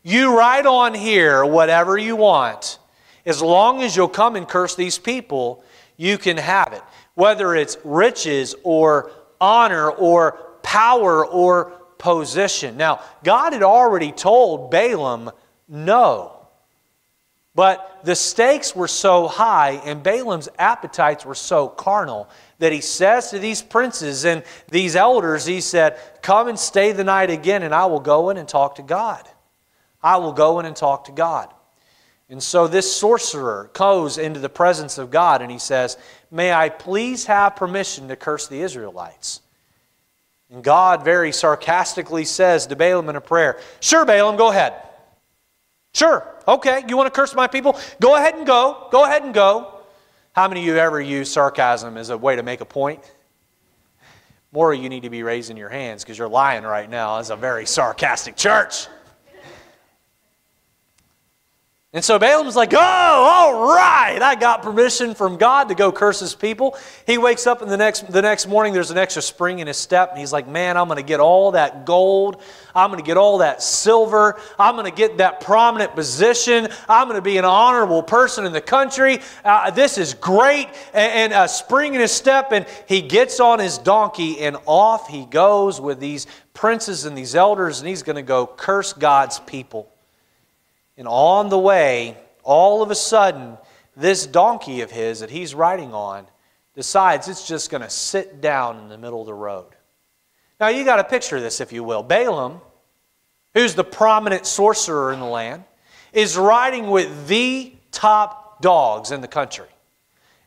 you write on here whatever you want. As long as you'll come and curse these people, you can have it whether it's riches or honor or power or position. Now, God had already told Balaam no. But the stakes were so high and Balaam's appetites were so carnal that he says to these princes and these elders, he said, Come and stay the night again, and I will go in and talk to God. I will go in and talk to God. And so this sorcerer goes into the presence of God and he says, May I please have permission to curse the Israelites? And God very sarcastically says to Balaam in a prayer, Sure, Balaam, go ahead. Sure, okay, you want to curse my people? Go ahead and go. Go ahead and go. How many of you ever use sarcasm as a way to make a point? More you need to be raising your hands because you're lying right now. It's a very sarcastic church. And so Balaam's like, oh, all right, I got permission from God to go curse his people. He wakes up and the next, the next morning there's an extra spring in his step, and he's like, man, I'm going to get all that gold. I'm going to get all that silver. I'm going to get that prominent position. I'm going to be an honorable person in the country. Uh, this is great. And, and a spring in his step, and he gets on his donkey, and off he goes with these princes and these elders, and he's going to go curse God's people. And on the way, all of a sudden, this donkey of his that he's riding on decides it's just going to sit down in the middle of the road. Now, you got to picture of this, if you will. Balaam, who's the prominent sorcerer in the land, is riding with the top dogs in the country.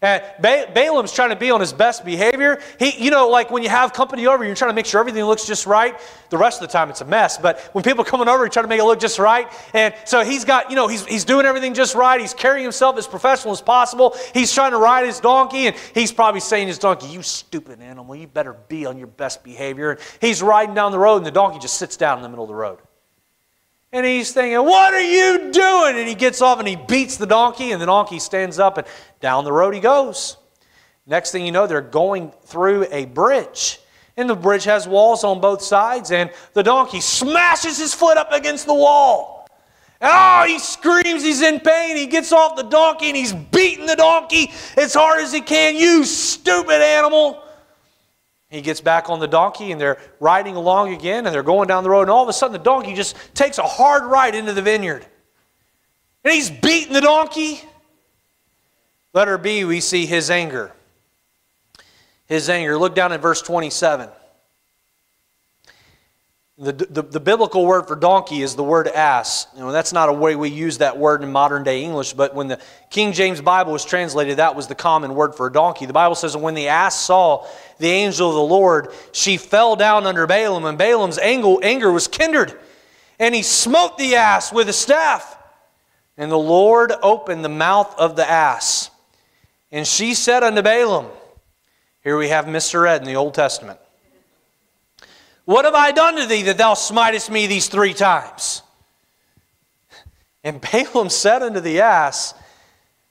And ba- Balaam's trying to be on his best behavior. He, you know, like when you have company over, you're trying to make sure everything looks just right. The rest of the time, it's a mess. But when people are coming over, you're trying to make it look just right. And so he's got, you know, he's, he's doing everything just right. He's carrying himself as professional as possible. He's trying to ride his donkey, and he's probably saying to his donkey, You stupid animal, you better be on your best behavior. And he's riding down the road, and the donkey just sits down in the middle of the road. And he's thinking, What are you doing? And he gets off and he beats the donkey, and the donkey stands up, and down the road he goes. Next thing you know, they're going through a bridge. And the bridge has walls on both sides, and the donkey smashes his foot up against the wall. And oh, he screams, he's in pain. He gets off the donkey and he's beating the donkey as hard as he can. You stupid animal. He gets back on the donkey and they're riding along again and they're going down the road. And all of a sudden, the donkey just takes a hard ride into the vineyard. And he's beating the donkey. Letter B, we see his anger. His anger. Look down at verse 27. The, the, the, biblical word for donkey is the word ass. You know, that's not a way we use that word in modern day English, but when the King James Bible was translated, that was the common word for a donkey. The Bible says, when the ass saw the angel of the Lord, she fell down under Balaam, and Balaam's anger was kindled, and he smote the ass with a staff. And the Lord opened the mouth of the ass. And she said unto Balaam, Here we have Mr. misread in the Old Testament. What have I done to thee that thou smitest me these three times? And Balaam said unto the ass,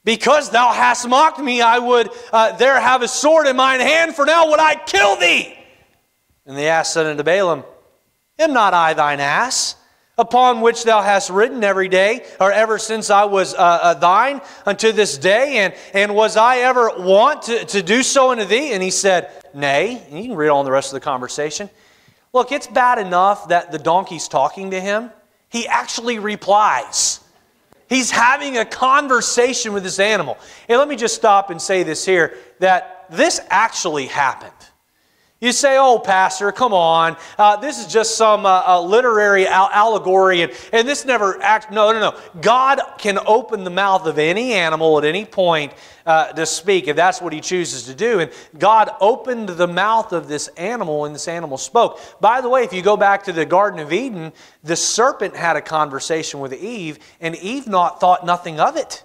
Because thou hast mocked me, I would uh, there have a sword in mine hand, for now would I kill thee. And the ass said unto Balaam, Am not I thine ass? upon which thou hast ridden every day, or ever since I was uh, uh, thine unto this day, and, and was I ever wont to, to do so unto thee? And he said, Nay. And you can read on the rest of the conversation. Look, it's bad enough that the donkey's talking to him. He actually replies. He's having a conversation with this animal. And let me just stop and say this here that this actually happened. You say, oh, Pastor, come on. Uh, this is just some uh, uh, literary al- allegory, and, and this never act. No, no, no. God can open the mouth of any animal at any point uh, to speak, if that's what he chooses to do. And God opened the mouth of this animal, and this animal spoke. By the way, if you go back to the Garden of Eden, the serpent had a conversation with Eve, and Eve not thought nothing of it.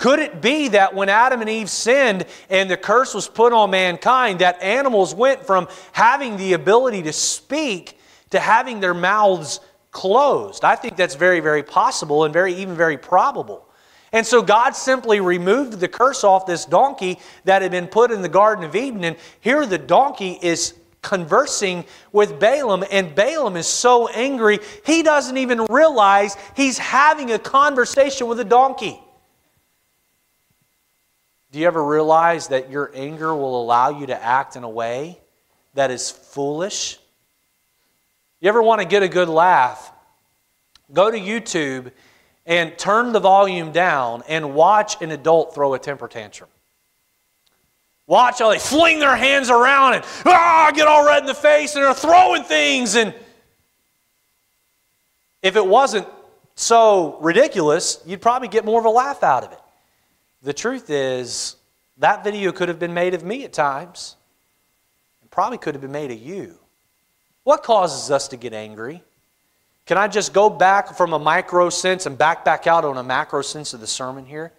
Could it be that when Adam and Eve sinned and the curse was put on mankind, that animals went from having the ability to speak to having their mouths closed? I think that's very, very possible and very, even very probable. And so God simply removed the curse off this donkey that had been put in the Garden of Eden. And here the donkey is conversing with Balaam, and Balaam is so angry, he doesn't even realize he's having a conversation with a donkey. Do you ever realize that your anger will allow you to act in a way that is foolish? You ever want to get a good laugh? Go to YouTube and turn the volume down and watch an adult throw a temper tantrum. Watch how they fling their hands around and ah, get all red in the face and they're throwing things. And if it wasn't so ridiculous, you'd probably get more of a laugh out of it. The truth is, that video could have been made of me at times. It probably could have been made of you. What causes us to get angry? Can I just go back from a micro sense and back back out on a macro sense of the sermon here?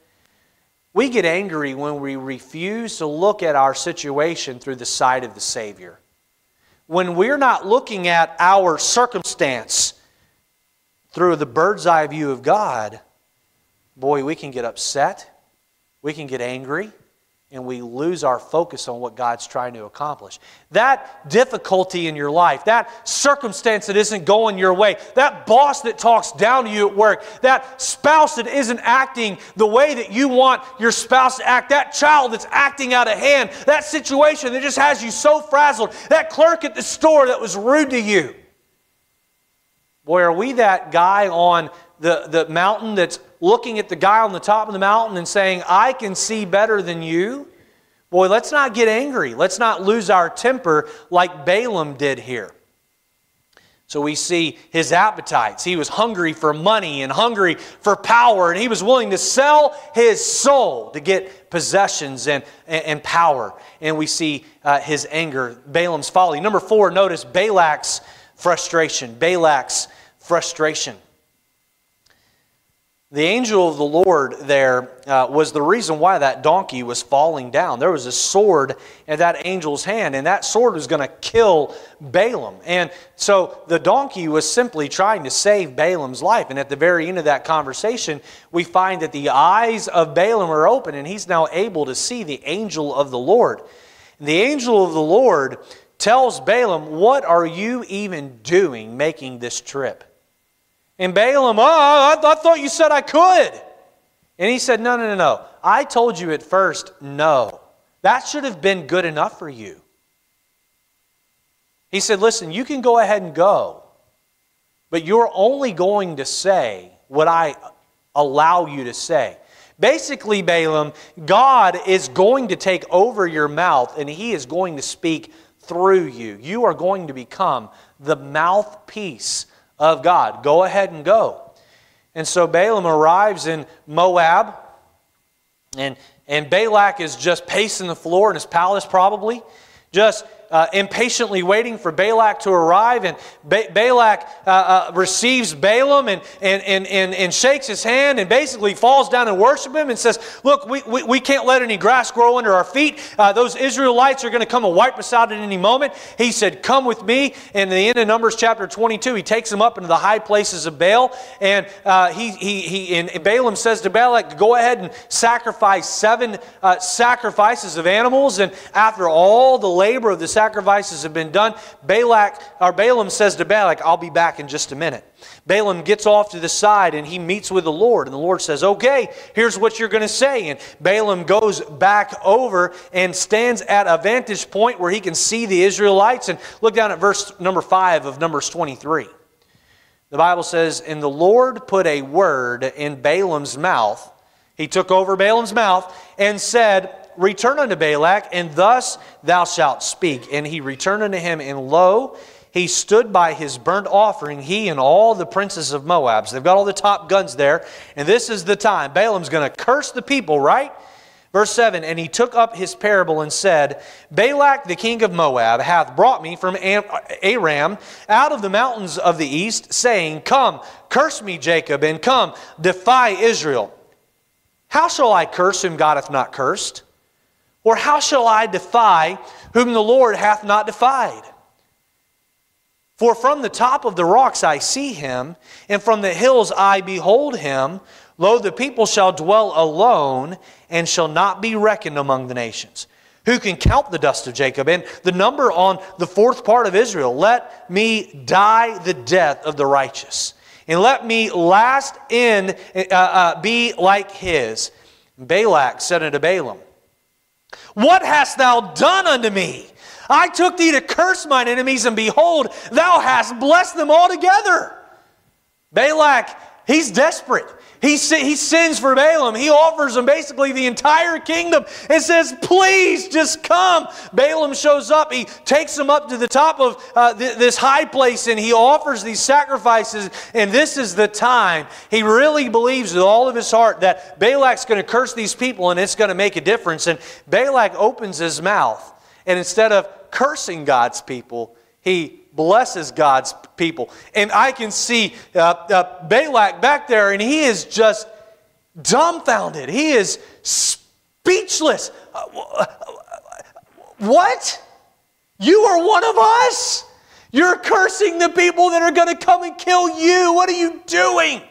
We get angry when we refuse to look at our situation through the sight of the Savior. When we're not looking at our circumstance through the bird's eye view of God, boy, we can get upset we can get angry and we lose our focus on what God's trying to accomplish. That difficulty in your life, that circumstance that isn't going your way, that boss that talks down to you at work, that spouse that isn't acting the way that you want your spouse to act, that child that's acting out of hand, that situation that just has you so frazzled, that clerk at the store that was rude to you. Boy, are we that guy on the, the mountain that's looking at the guy on the top of the mountain and saying, I can see better than you? Boy, let's not get angry. Let's not lose our temper like Balaam did here. So we see his appetites. He was hungry for money and hungry for power, and he was willing to sell his soul to get possessions and, and, power. And we see uh, his anger, Balaam's folly. Number four, notice Balak's frustration. Balak's frustration. The angel of the Lord there uh, was the reason why that donkey was falling down. There was a sword in that angel's hand, and that sword was going to kill Balaam. And so the donkey was simply trying to save Balaam's life. And at the very end of that conversation, we find that the eyes of Balaam are open, and he's now able to see the angel of the Lord. And the angel of the Lord tells Balaam, What are you even doing making this trip? And Balaam, oh, I, I thought you said I could. And he said, No, no, no, no. I told you at first, no. That should have been good enough for you. He said, Listen, you can go ahead and go, but you're only going to say what I allow you to say. Basically, Balaam, God is going to take over your mouth and he is going to speak through you. You are going to become the mouthpiece of God. Go ahead and go. And so Balaam arrives in Moab, and, and Balak is just pacing the floor in his palace, probably, just uh, impatiently waiting for Balak to arrive. And ba- Balak uh, uh, receives Balaam and, and, and, and, and shakes his hand and basically falls down and worships him and says, Look, we, we, we can't let any grass grow under our feet. Uh, those Israelites are going to come and wipe us out at any moment. He said, Come with me. And in the end of Numbers chapter 22, he takes him up into the high places of Baal. And uh, he, he, he, and Balaam says to Balak, Go ahead and sacrifice seven uh, sacrifices of animals. And after all the labor of the sacrifices have been done, Balak, or Balaam says to Balak, I'll be back in just a minute. Balaam gets off to the side and he meets with the Lord. And the Lord says, Okay, here's what you're going to say. And Balaam goes back over and stands at a vantage point where he can see the Israelites. And look down at verse number 5 of Numbers 23. The Bible says, And the Lord put a word in Balaam's mouth. He took over Balaam's mouth and said, Return unto Balak, and thus thou shalt speak. And he returned unto him, and lo, he stood by his burnt offering, he and all the princes of Moab. So they've got all the top guns there. And this is the time. Balaam's going to curse the people, right? Verse 7 And he took up his parable and said, Balak the king of Moab hath brought me from Aram out of the mountains of the east, saying, Come, curse me, Jacob, and come, defy Israel. How shall I curse whom God hath not cursed? Or how shall I defy whom the Lord hath not defied? For from the top of the rocks I see him, and from the hills I behold him. Lo, the people shall dwell alone, and shall not be reckoned among the nations. Who can count the dust of Jacob and the number on the fourth part of Israel? Let me die the death of the righteous, and let me last in uh, uh, be like his. Balak said unto Balaam, What hast thou done unto me? I took thee to curse mine enemies, and behold, thou hast blessed them altogether. Balak, he's desperate. He, he sends for Balaam. He offers him basically the entire kingdom and says, Please just come. Balaam shows up. He takes him up to the top of uh, th- this high place and he offers these sacrifices. And this is the time he really believes with all of his heart that Balak's going to curse these people and it's going to make a difference. And Balak opens his mouth. And instead of cursing God's people, he blesses God's people. And I can see uh, uh, Balak back there, and he is just dumbfounded. He is speechless. Uh, what? You are one of us? You're cursing the people that are going to come and kill you. What are you doing?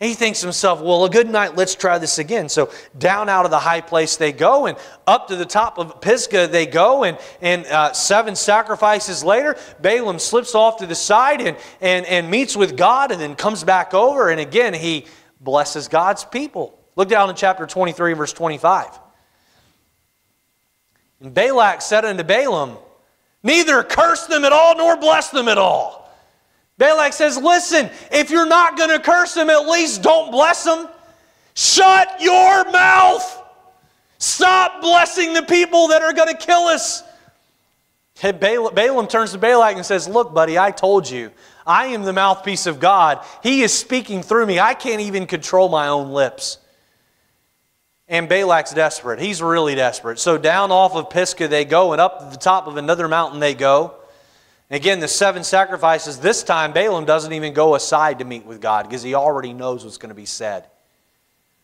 He thinks to himself, well, a good night, let's try this again. So down out of the high place they go, and up to the top of Pisgah they go, and, and uh, seven sacrifices later, Balaam slips off to the side and, and, and meets with God, and then comes back over, and again he blesses God's people. Look down in chapter 23, verse 25. And Balak said unto Balaam, Neither curse them at all, nor bless them at all. Balak says, Listen, if you're not going to curse them, at least don't bless them. Shut your mouth. Stop blessing the people that are going to kill us. Balaam turns to Balak and says, Look, buddy, I told you. I am the mouthpiece of God. He is speaking through me. I can't even control my own lips. And Balak's desperate. He's really desperate. So down off of Pisgah they go, and up to the top of another mountain they go. Again, the seven sacrifices, this time Balaam doesn't even go aside to meet with God because he already knows what's going to be said.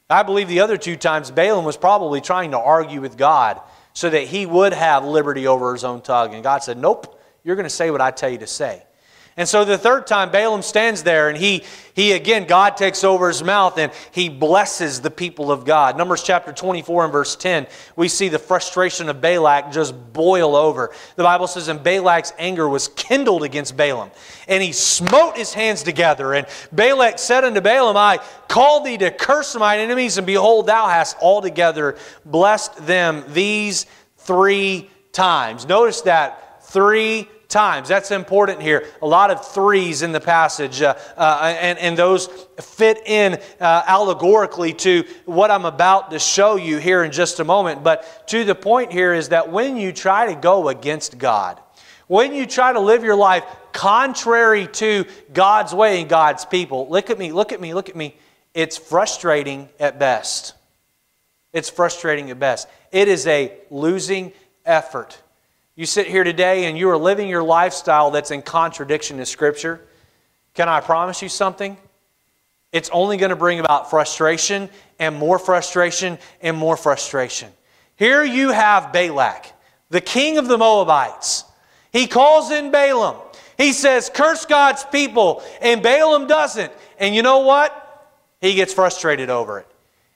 I believe the other two times Balaam was probably trying to argue with God so that he would have liberty over his own tongue. And God said, Nope, you're going to say what I tell you to say. And so the third time, Balaam stands there and he, he again, God takes over his mouth and he blesses the people of God. Numbers chapter 24 and verse 10, we see the frustration of Balak just boil over. The Bible says, And Balak's anger was kindled against Balaam, and he smote his hands together. And Balak said unto Balaam, I called thee to curse mine enemies, and behold, thou hast altogether blessed them these three times. Notice that three times. That's important here. A lot of threes in the passage, uh, uh, and, and those fit in uh, allegorically to what I'm about to show you here in just a moment. But to the point here is that when you try to go against God, when you try to live your life contrary to God's way and God's people, look at me, look at me, look at me. It's frustrating at best. It's frustrating at best. It is a losing effort. You sit here today and you are living your lifestyle that's in contradiction to Scripture. Can I promise you something? It's only going to bring about frustration and more frustration and more frustration. Here you have Balak, the king of the Moabites. He calls in Balaam. He says, Curse God's people. And Balaam doesn't. And you know what? He gets frustrated over it.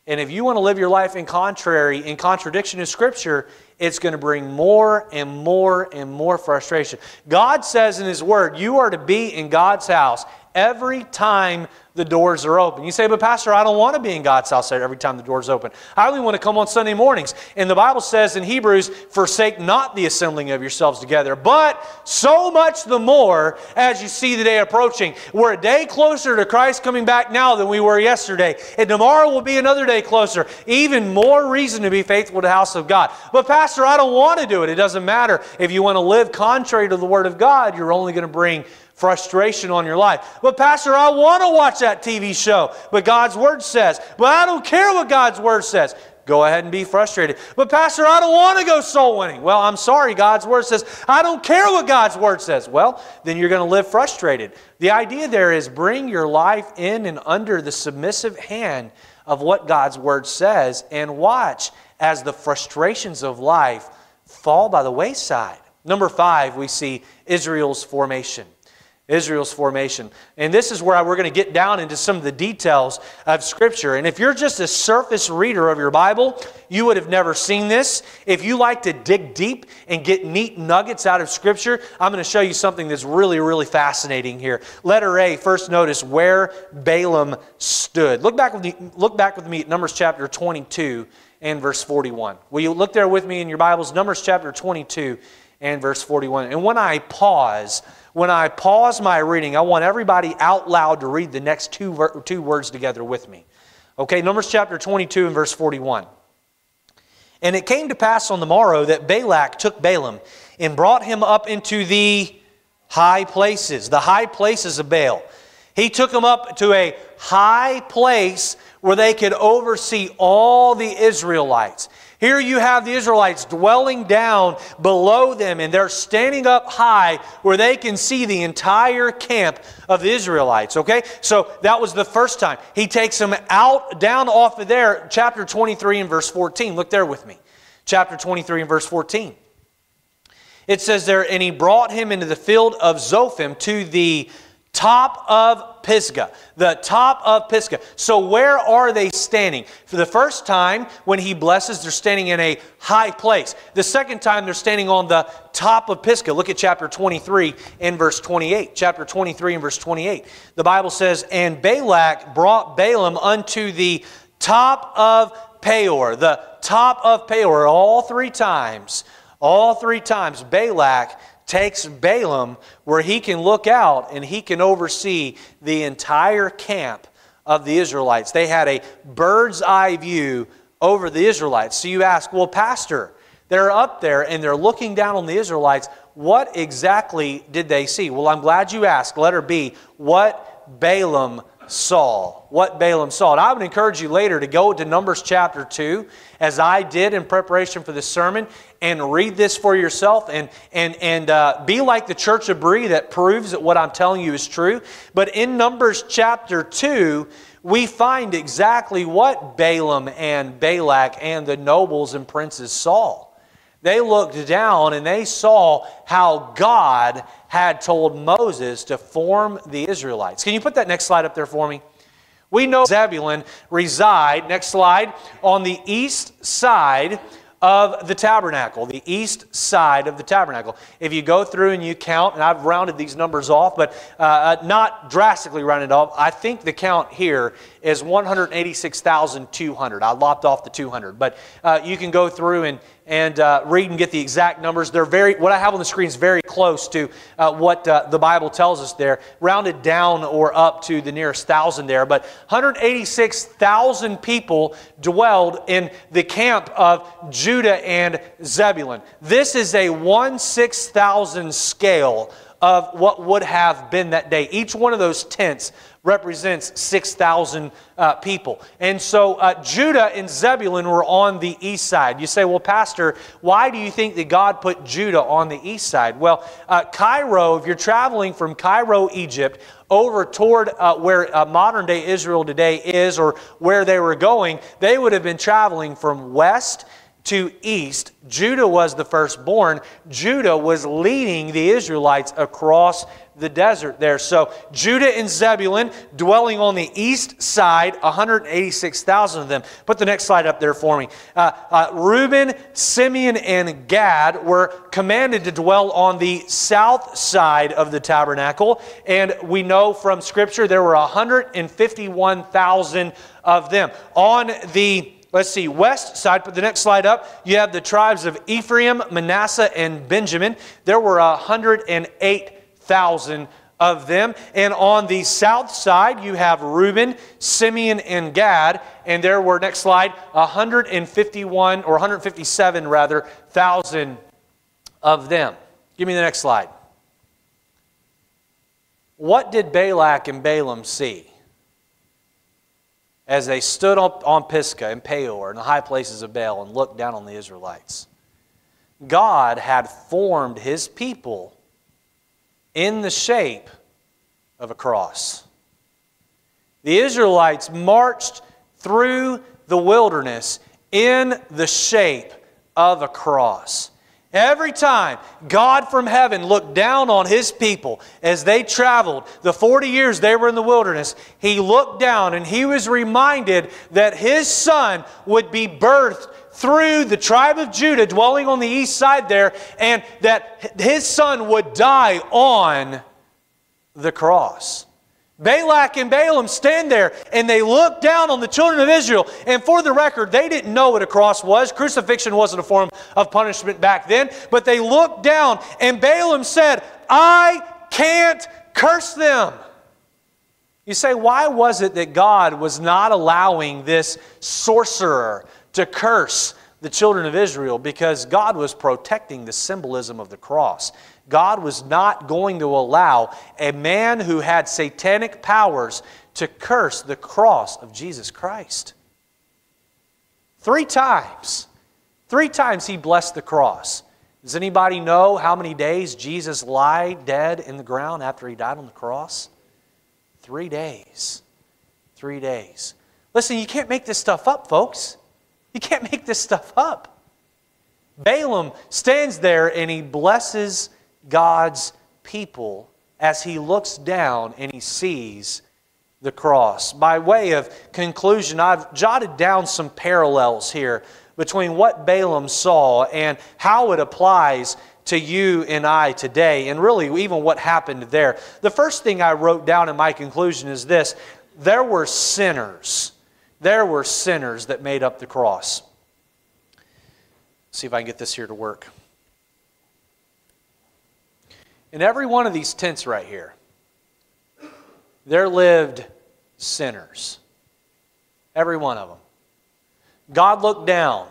And if you want to live your life in contrary, in contradiction to Scripture, it's going to bring more and more and more frustration. God says in His Word, you are to be in God's house every time the doors are open. You say, but Pastor, I don't want to be in God's house every time the doors open. I only want to come on Sunday mornings. And the Bible says in Hebrews, forsake not the assembling of yourselves together, but so much the more as you see the day approaching. We're a day closer to Christ coming back now than we were yesterday. And tomorrow will be another day closer. Even more reason to be faithful to the house of God. But Pastor, I don't want to do it. It doesn't matter. If you want to live contrary to the Word of God, you're only going to bring frustration on your life. But, Pastor, I want to watch that TV show, but God's Word says. But I don't care what God's Word says. Go ahead and be frustrated. But, Pastor, I don't want to go soul winning. Well, I'm sorry. God's Word says, I don't care what God's Word says. Well, then you're going to live frustrated. The idea there is bring your life in and under the submissive hand of what God's Word says and watch as the frustrations of life fall by the wayside. Number five, we see Israel's formation. Israel's formation. And this is where we're going to get down into some of the details of Scripture. And if you're just a surface reader of your Bible, you would have never seen this. If you like to dig deep and get neat nuggets out of Scripture, I'm going to show you something that's really, really fascinating here. Letter A, first notice where Balaam stood. Look back with me, look back with me at Numbers chapter 22 and verse 41. Will you look there with me in your Bibles? Numbers chapter 22 and verse 41. And when I pause, when I pause my reading, I want everybody out loud to read the next two, two words together with me. Okay, Numbers chapter 22 and verse 41. And it came to pass on the morrow that Balak took Balaam and brought him up into the high places, the high places of Baal. He took him up to a high place where they could oversee all the Israelites. Here you have the Israelites dwelling down below them, and they're standing up high where they can see the entire camp of the Israelites. Okay? So that was the first time. He takes them out, down off of there, chapter 23 and verse 14. Look there with me. Chapter 23 and verse 14. It says there, and he brought him into the field of Zophim to the top of Pisgah. The top of Pisgah. So, where are they standing? For the first time, when he blesses, they're standing in a high place. The second time, they're standing on the top of Pisgah. Look at chapter 23 and verse 28. Chapter 23 and verse 28. The Bible says, And Balak brought Balaam unto the top of Peor. The top of Peor, all three times. All three times, Balak takes Balaam where he can look out and he can oversee the entire camp of the Israelites. They had a bird's eye view over the Israelites. So you ask, well, Pastor, they're up there and they're looking down on the Israelites. What exactly did they see? Well, I'm glad you asked. Letter B, what Balaam saw. What Balaam saw. And I would encourage you later to go to Numbers chapter 2, as I did in preparation for this sermon, and read this for yourself and, and, and uh, be like the church of Berea that proves that what I'm telling you is true. But in Numbers chapter 2, we find exactly what Balaam and Balak and the nobles and princes saw. They looked down and they saw how God had told Moses to form the Israelites. Can you put that next slide up there for me? We know Zebulun reside, next slide, on the east side of the tabernacle, the east side of the tabernacle. If you go through and you count, and I've rounded these numbers off, but uh, uh not drastically rounded off, I think the count here is 186,200. I lopped off the 200, but uh, you can go through and, and uh, read and get the exact numbers. They're very, what I have on the screen is very close to uh, what uh, the Bible tells us there, rounded down or up to the nearest thousand there. But 186,000 people dwelled in the camp of Judah and Zebulun. This is a 1 6,000 scale of what would have been that day. Each one of those tents represents 6,000 uh, people. And so uh, Judah and Zebulun were on the east side. You say, well, Pastor, why do you think that God put Judah on the east side? Well, uh, Cairo, if you're traveling from Cairo, Egypt, over toward uh, where uh, modern day Israel today is or where they were going, they would have been traveling from west to east. Judah was the firstborn. Judah was leading the Israelites across the desert there. So Judah and Zebulun dwelling on the east side, 186,000 of them. Put the next slide up there for me. Uh, uh, Reuben, Simeon, and Gad were commanded to dwell on the south side of the tabernacle. And we know from Scripture there were 151,000 of them. On the Let's see, west side, put the next slide up. You have the tribes of Ephraim, Manasseh, and Benjamin. There were 108,000 of them. And on the south side, you have Reuben, Simeon, and Gad. And there were, next slide, 151 or 157 rather, thousand of them. Give me the next slide. What did Balak and Balaam see? as they stood up on Pisgah and Peor and the high places of Baal and looked down on the Israelites. God had formed his people in the shape of a cross. The Israelites marched through the wilderness in the shape of a cross. Every time God from heaven looked down on his people as they traveled, the 40 years they were in the wilderness, he looked down and he was reminded that his son would be birthed through the tribe of Judah, dwelling on the east side there, and that his son would die on the cross. Balak and Balaam stand there and they look down on the children of Israel. And for the record, they didn't know what a cross was. Crucifixion wasn't a form of punishment back then. But they looked down and Balaam said, I can't curse them. You say, why was it that God was not allowing this sorcerer to curse the children of Israel? Because God was protecting the symbolism of the cross. God was not going to allow a man who had satanic powers to curse the cross of Jesus Christ. Three times. Three times he blessed the cross. Does anybody know how many days Jesus lied dead in the ground after he died on the cross? Three days. Three days. Listen, you can't make this stuff up, folks. You can't make this stuff up. Balaam stands there and he blesses God's people as he looks down and he sees the cross. By way of conclusion, I've jotted down some parallels here between what Balaam saw and how it applies to you and I today, and really even what happened there. The first thing I wrote down in my conclusion is this there were sinners. There were sinners that made up the cross. Let's see if I can get this here to work. In every one of these tents right here, there lived sinners. Every one of them. God looked down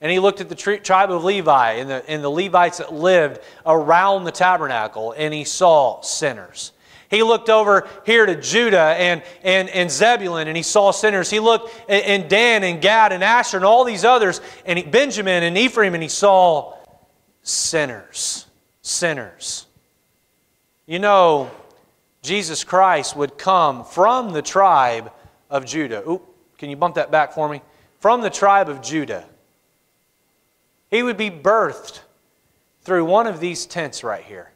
and he looked at the tribe of Levi and the, and the Levites that lived around the tabernacle and he saw sinners. He looked over here to Judah and, and, and Zebulun and he saw sinners. He looked in Dan and Gad and Asher and all these others and Benjamin and Ephraim and he saw sinners. Sinners. You know, Jesus Christ would come from the tribe of Judah. Oop, can you bump that back for me? From the tribe of Judah. He would be birthed through one of these tents right here.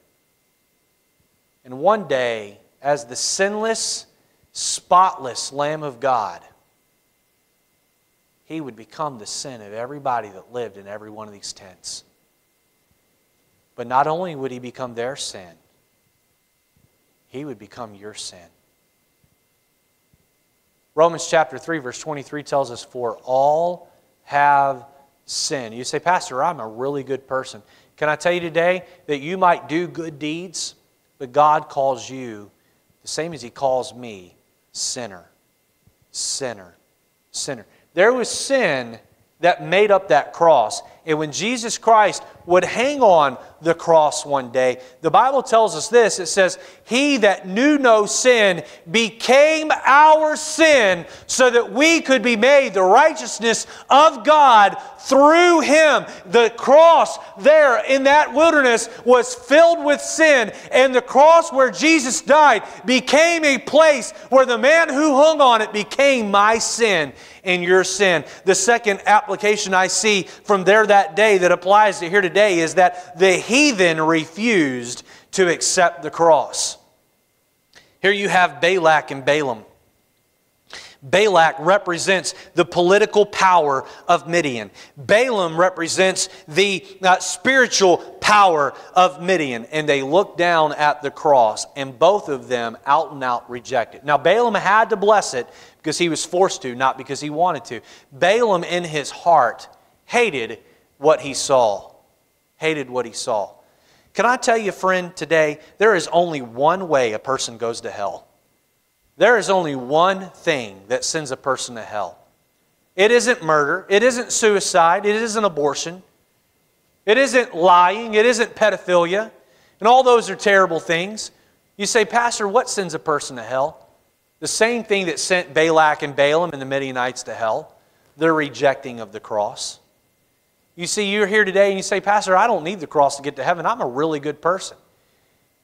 And one day, as the sinless, spotless Lamb of God, he would become the sin of everybody that lived in every one of these tents. But not only would he become their sin, he would become your sin. Romans chapter 3, verse 23 tells us, For all have sinned. You say, Pastor, I'm a really good person. Can I tell you today that you might do good deeds, but God calls you the same as He calls me sinner. Sinner. Sinner. There was sin that made up that cross. And when Jesus Christ would hang on the cross one day, the Bible tells us this it says, He that knew no sin became our sin so that we could be made the righteousness of God through Him. The cross there in that wilderness was filled with sin, and the cross where Jesus died became a place where the man who hung on it became my sin and your sin. The second application I see from there that day that applies to here today is that the heathen refused to accept the cross. Here you have Balak and Balaam. Balak represents the political power of Midian. Balaam represents the uh, spiritual power of Midian. And they look down at the cross, and both of them out and out rejected. Now, Balaam had to bless it because he was forced to, not because he wanted to. Balaam, in his heart, hated what he saw. Hated what he saw. Can I tell you, friend, today, there is only one way a person goes to hell. There is only one thing that sends a person to hell. It isn't murder. It isn't suicide. It isn't abortion. It isn't lying. It isn't pedophilia. And all those are terrible things. You say, Pastor, what sends a person to hell? The same thing that sent Balak and Balaam and the Midianites to hell their rejecting of the cross. You see, you're here today and you say, Pastor, I don't need the cross to get to heaven. I'm a really good person.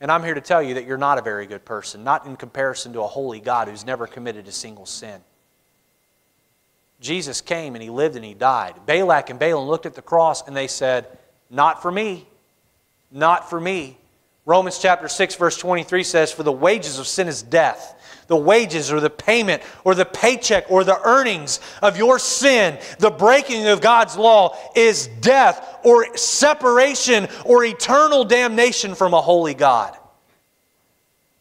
And I'm here to tell you that you're not a very good person, not in comparison to a holy God who's never committed a single sin. Jesus came and he lived and he died. Balak and Balaam looked at the cross and they said, Not for me. Not for me. Romans chapter 6, verse 23 says, For the wages of sin is death. The wages or the payment or the paycheck or the earnings of your sin, the breaking of God's law, is death or separation or eternal damnation from a holy God.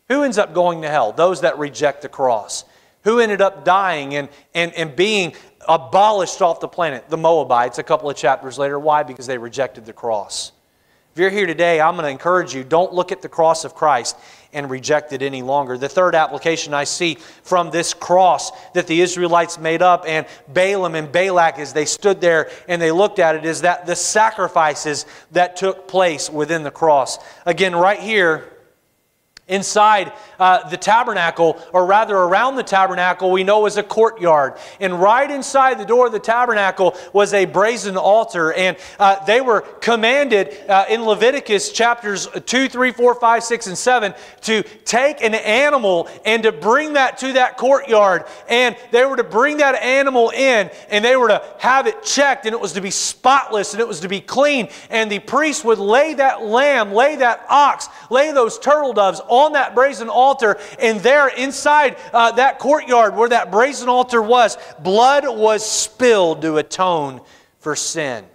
Who ends up going to hell? Those that reject the cross. Who ended up dying and, and, and being abolished off the planet? The Moabites, a couple of chapters later. Why? Because they rejected the cross. If you're here today, I'm going to encourage you don't look at the cross of Christ and reject it any longer. The third application I see from this cross that the Israelites made up and Balaam and Balak as they stood there and they looked at it is that the sacrifices that took place within the cross. Again, right here, Inside uh, the tabernacle, or rather around the tabernacle, we know is a courtyard. And right inside the door of the tabernacle was a brazen altar. And uh, they were commanded uh, in Leviticus chapters 2, 3, 4, 5, 6, and 7 to take an animal and to bring that to that courtyard. And they were to bring that animal in and they were to have it checked and it was to be spotless and it was to be clean. And the priest would lay that lamb, lay that ox, lay those turtle doves on that brazen altar, and there inside uh, that courtyard where that brazen altar was, blood was spilled to atone for sin.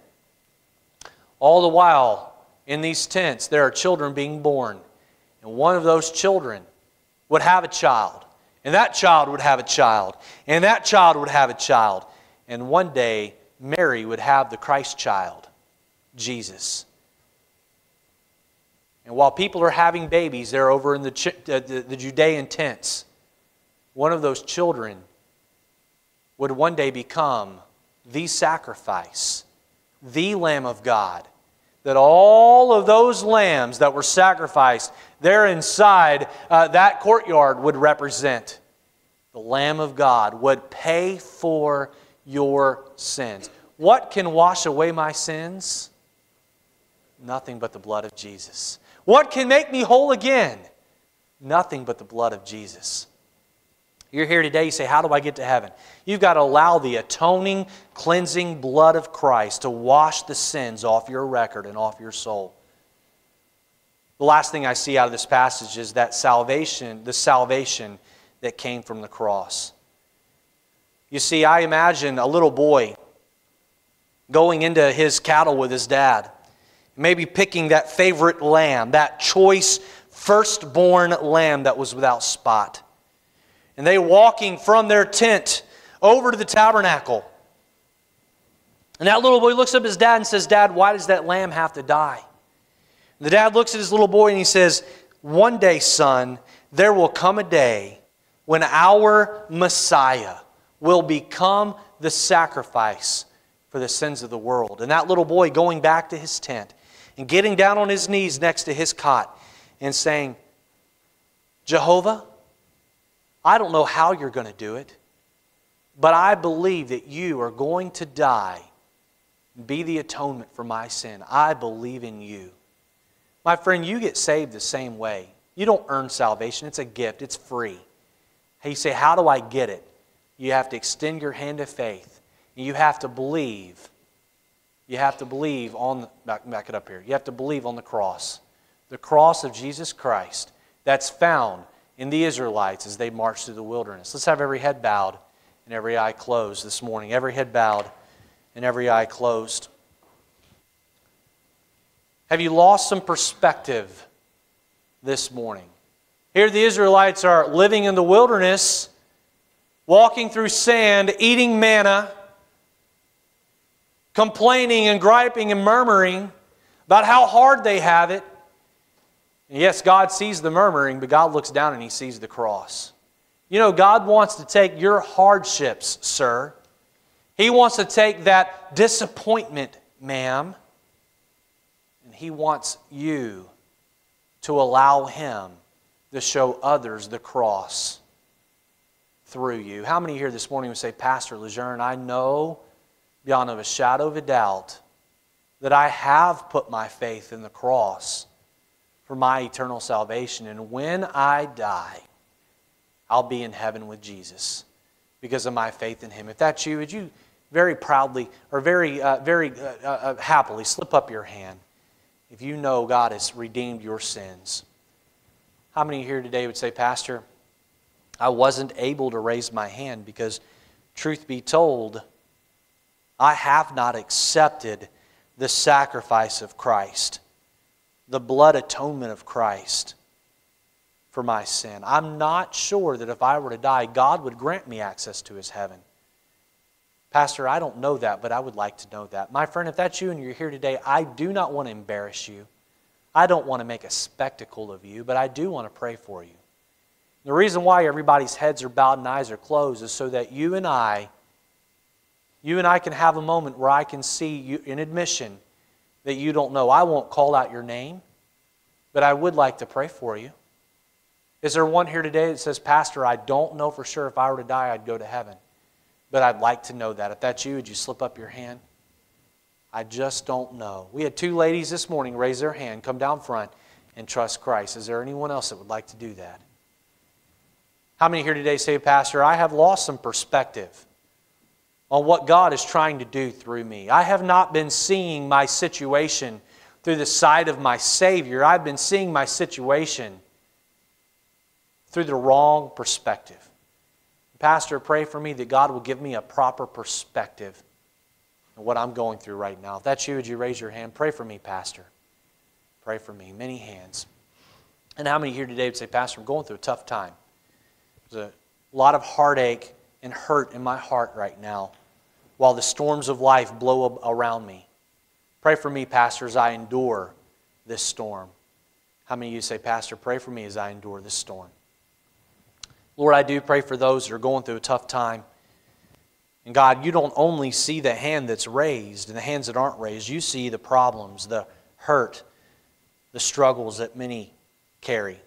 All the while, in these tents, there are children being born. And one of those children would have a child. And that child would have a child. And that child would have a child. And one day, Mary would have the Christ child, Jesus. And while people are having babies there over in the, the, the Judean tents, one of those children would one day become the sacrifice, the Lamb of God. That all of those lambs that were sacrificed there inside uh, that courtyard would represent the Lamb of God, would pay for your sins. What can wash away my sins? Nothing but the blood of Jesus. What can make me whole again? Nothing but the blood of Jesus. You're here today, you say, How do I get to heaven? You've got to allow the atoning, cleansing blood of Christ to wash the sins off your record and off your soul. The last thing I see out of this passage is that salvation, the salvation that came from the cross. You see, I imagine a little boy going into his cattle with his dad maybe picking that favorite lamb, that choice firstborn lamb that was without spot. And they walking from their tent over to the tabernacle. And that little boy looks up at his dad and says, Dad, why does that lamb have to die? And the dad looks at his little boy and he says, One day, son, there will come a day when our Messiah will become the sacrifice for the sins of the world. And that little boy going back to his tent and getting down on his knees next to his cot and saying, Jehovah, I don't know how you're going to do it, but I believe that you are going to die and be the atonement for my sin. I believe in you. My friend, you get saved the same way. You don't earn salvation, it's a gift, it's free. You say, How do I get it? You have to extend your hand of faith. and You have to believe. You have to believe on, the, back, back it up here. You have to believe on the cross. The cross of Jesus Christ that's found in the Israelites as they marched through the wilderness. Let's have every head bowed and every eye closed this morning. Every head bowed and every eye closed. Have you lost some perspective this morning? Here, the Israelites are living in the wilderness, walking through sand, eating manna, complaining and griping and murmuring about how hard they have it. And yes, God sees the murmuring, but God looks down and He sees the cross. You know, God wants to take your hardships, sir. He wants to take that disappointment, ma'am, and He wants you to allow Him to show others the cross through you. How many here this morning would say, Pastor Lejeune, I know beyond of a shadow of a doubt that I have put my faith in the cross for my eternal salvation. And when I die, I'll be in heaven with Jesus because of my faith in Him. If that's you, would you very proudly or very, uh, very uh, uh, uh happily slip up your hand if you know God has redeemed your sins? How many here today would say, Pastor, I wasn't able to raise my hand because, truth be told, I have not accepted the sacrifice of Christ, the blood atonement of Christ for my sin. I'm not sure that if I were to die, God would grant me access to his heaven. Pastor, I don't know that, but I would like to know that. My friend, if that's you and you're here today, I do not want to embarrass you. I don't want to make a spectacle of you, but I do want to pray for you. The reason why everybody's heads are bowed and eyes are closed is so that you and I, you and I can have a moment where I can see you in admission that you don't know. I won't call out your name, but I would like to pray for you. Is there one here today that says, Pastor, I don't know for sure if I were to die, I'd go to heaven, but I'd like to know that? If that's you, would you slip up your hand? I just don't know. We had two ladies this morning raise their hand, come down front, and trust Christ. Is there anyone else that would like to do that? How many here today say, Pastor, I have lost some perspective on what God is trying to do through me? I have not been seeing my situation through the sight of my Savior. I've been seeing my situation through the wrong perspective. Pastor, pray for me that God will give me a proper perspective and what I'm going through right now. If that's you, would you raise your hand? Pray for me, Pastor. Pray for me. Many hands. And how many here today would say, Pastor, I'm going through a tough time? There's a lot of heartache and hurt in my heart right now while the storms of life blow around me. Pray for me, Pastor, as I endure this storm. How many of you say, Pastor, pray for me as I endure this storm? Lord, I do pray for those that are going through a tough time. And God, you don't only see the hand that's raised and the hands that aren't raised, you see the problems, the hurt, the struggles that many carry.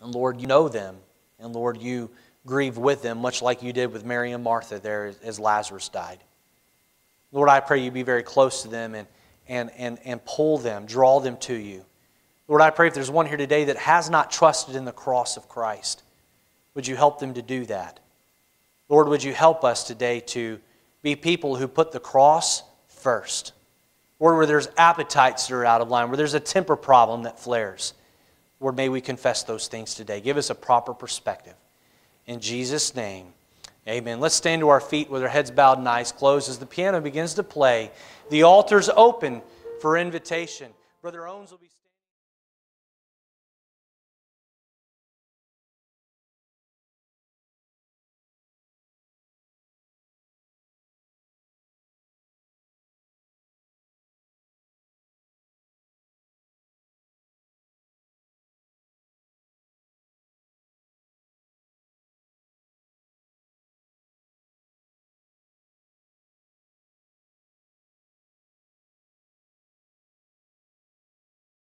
And Lord, you know them. And Lord, you grieve with them, much like you did with Mary and Martha there as Lazarus died. Lord, I pray you be very close to them and, and, and, and pull them, draw them to you. Lord, I pray if there's one here today that has not trusted in the cross of Christ, would you help them to do that? Lord, would you help us today to be people who put the cross first? Lord, where there's appetites that are out of line, where there's a temper problem that flares. Lord, may we confess those things today. Give us a proper perspective. In Jesus' name, amen. Let's stand to our feet with our heads bowed and eyes closed as the piano begins to play. The altar's open for invitation. Brother Owens will be.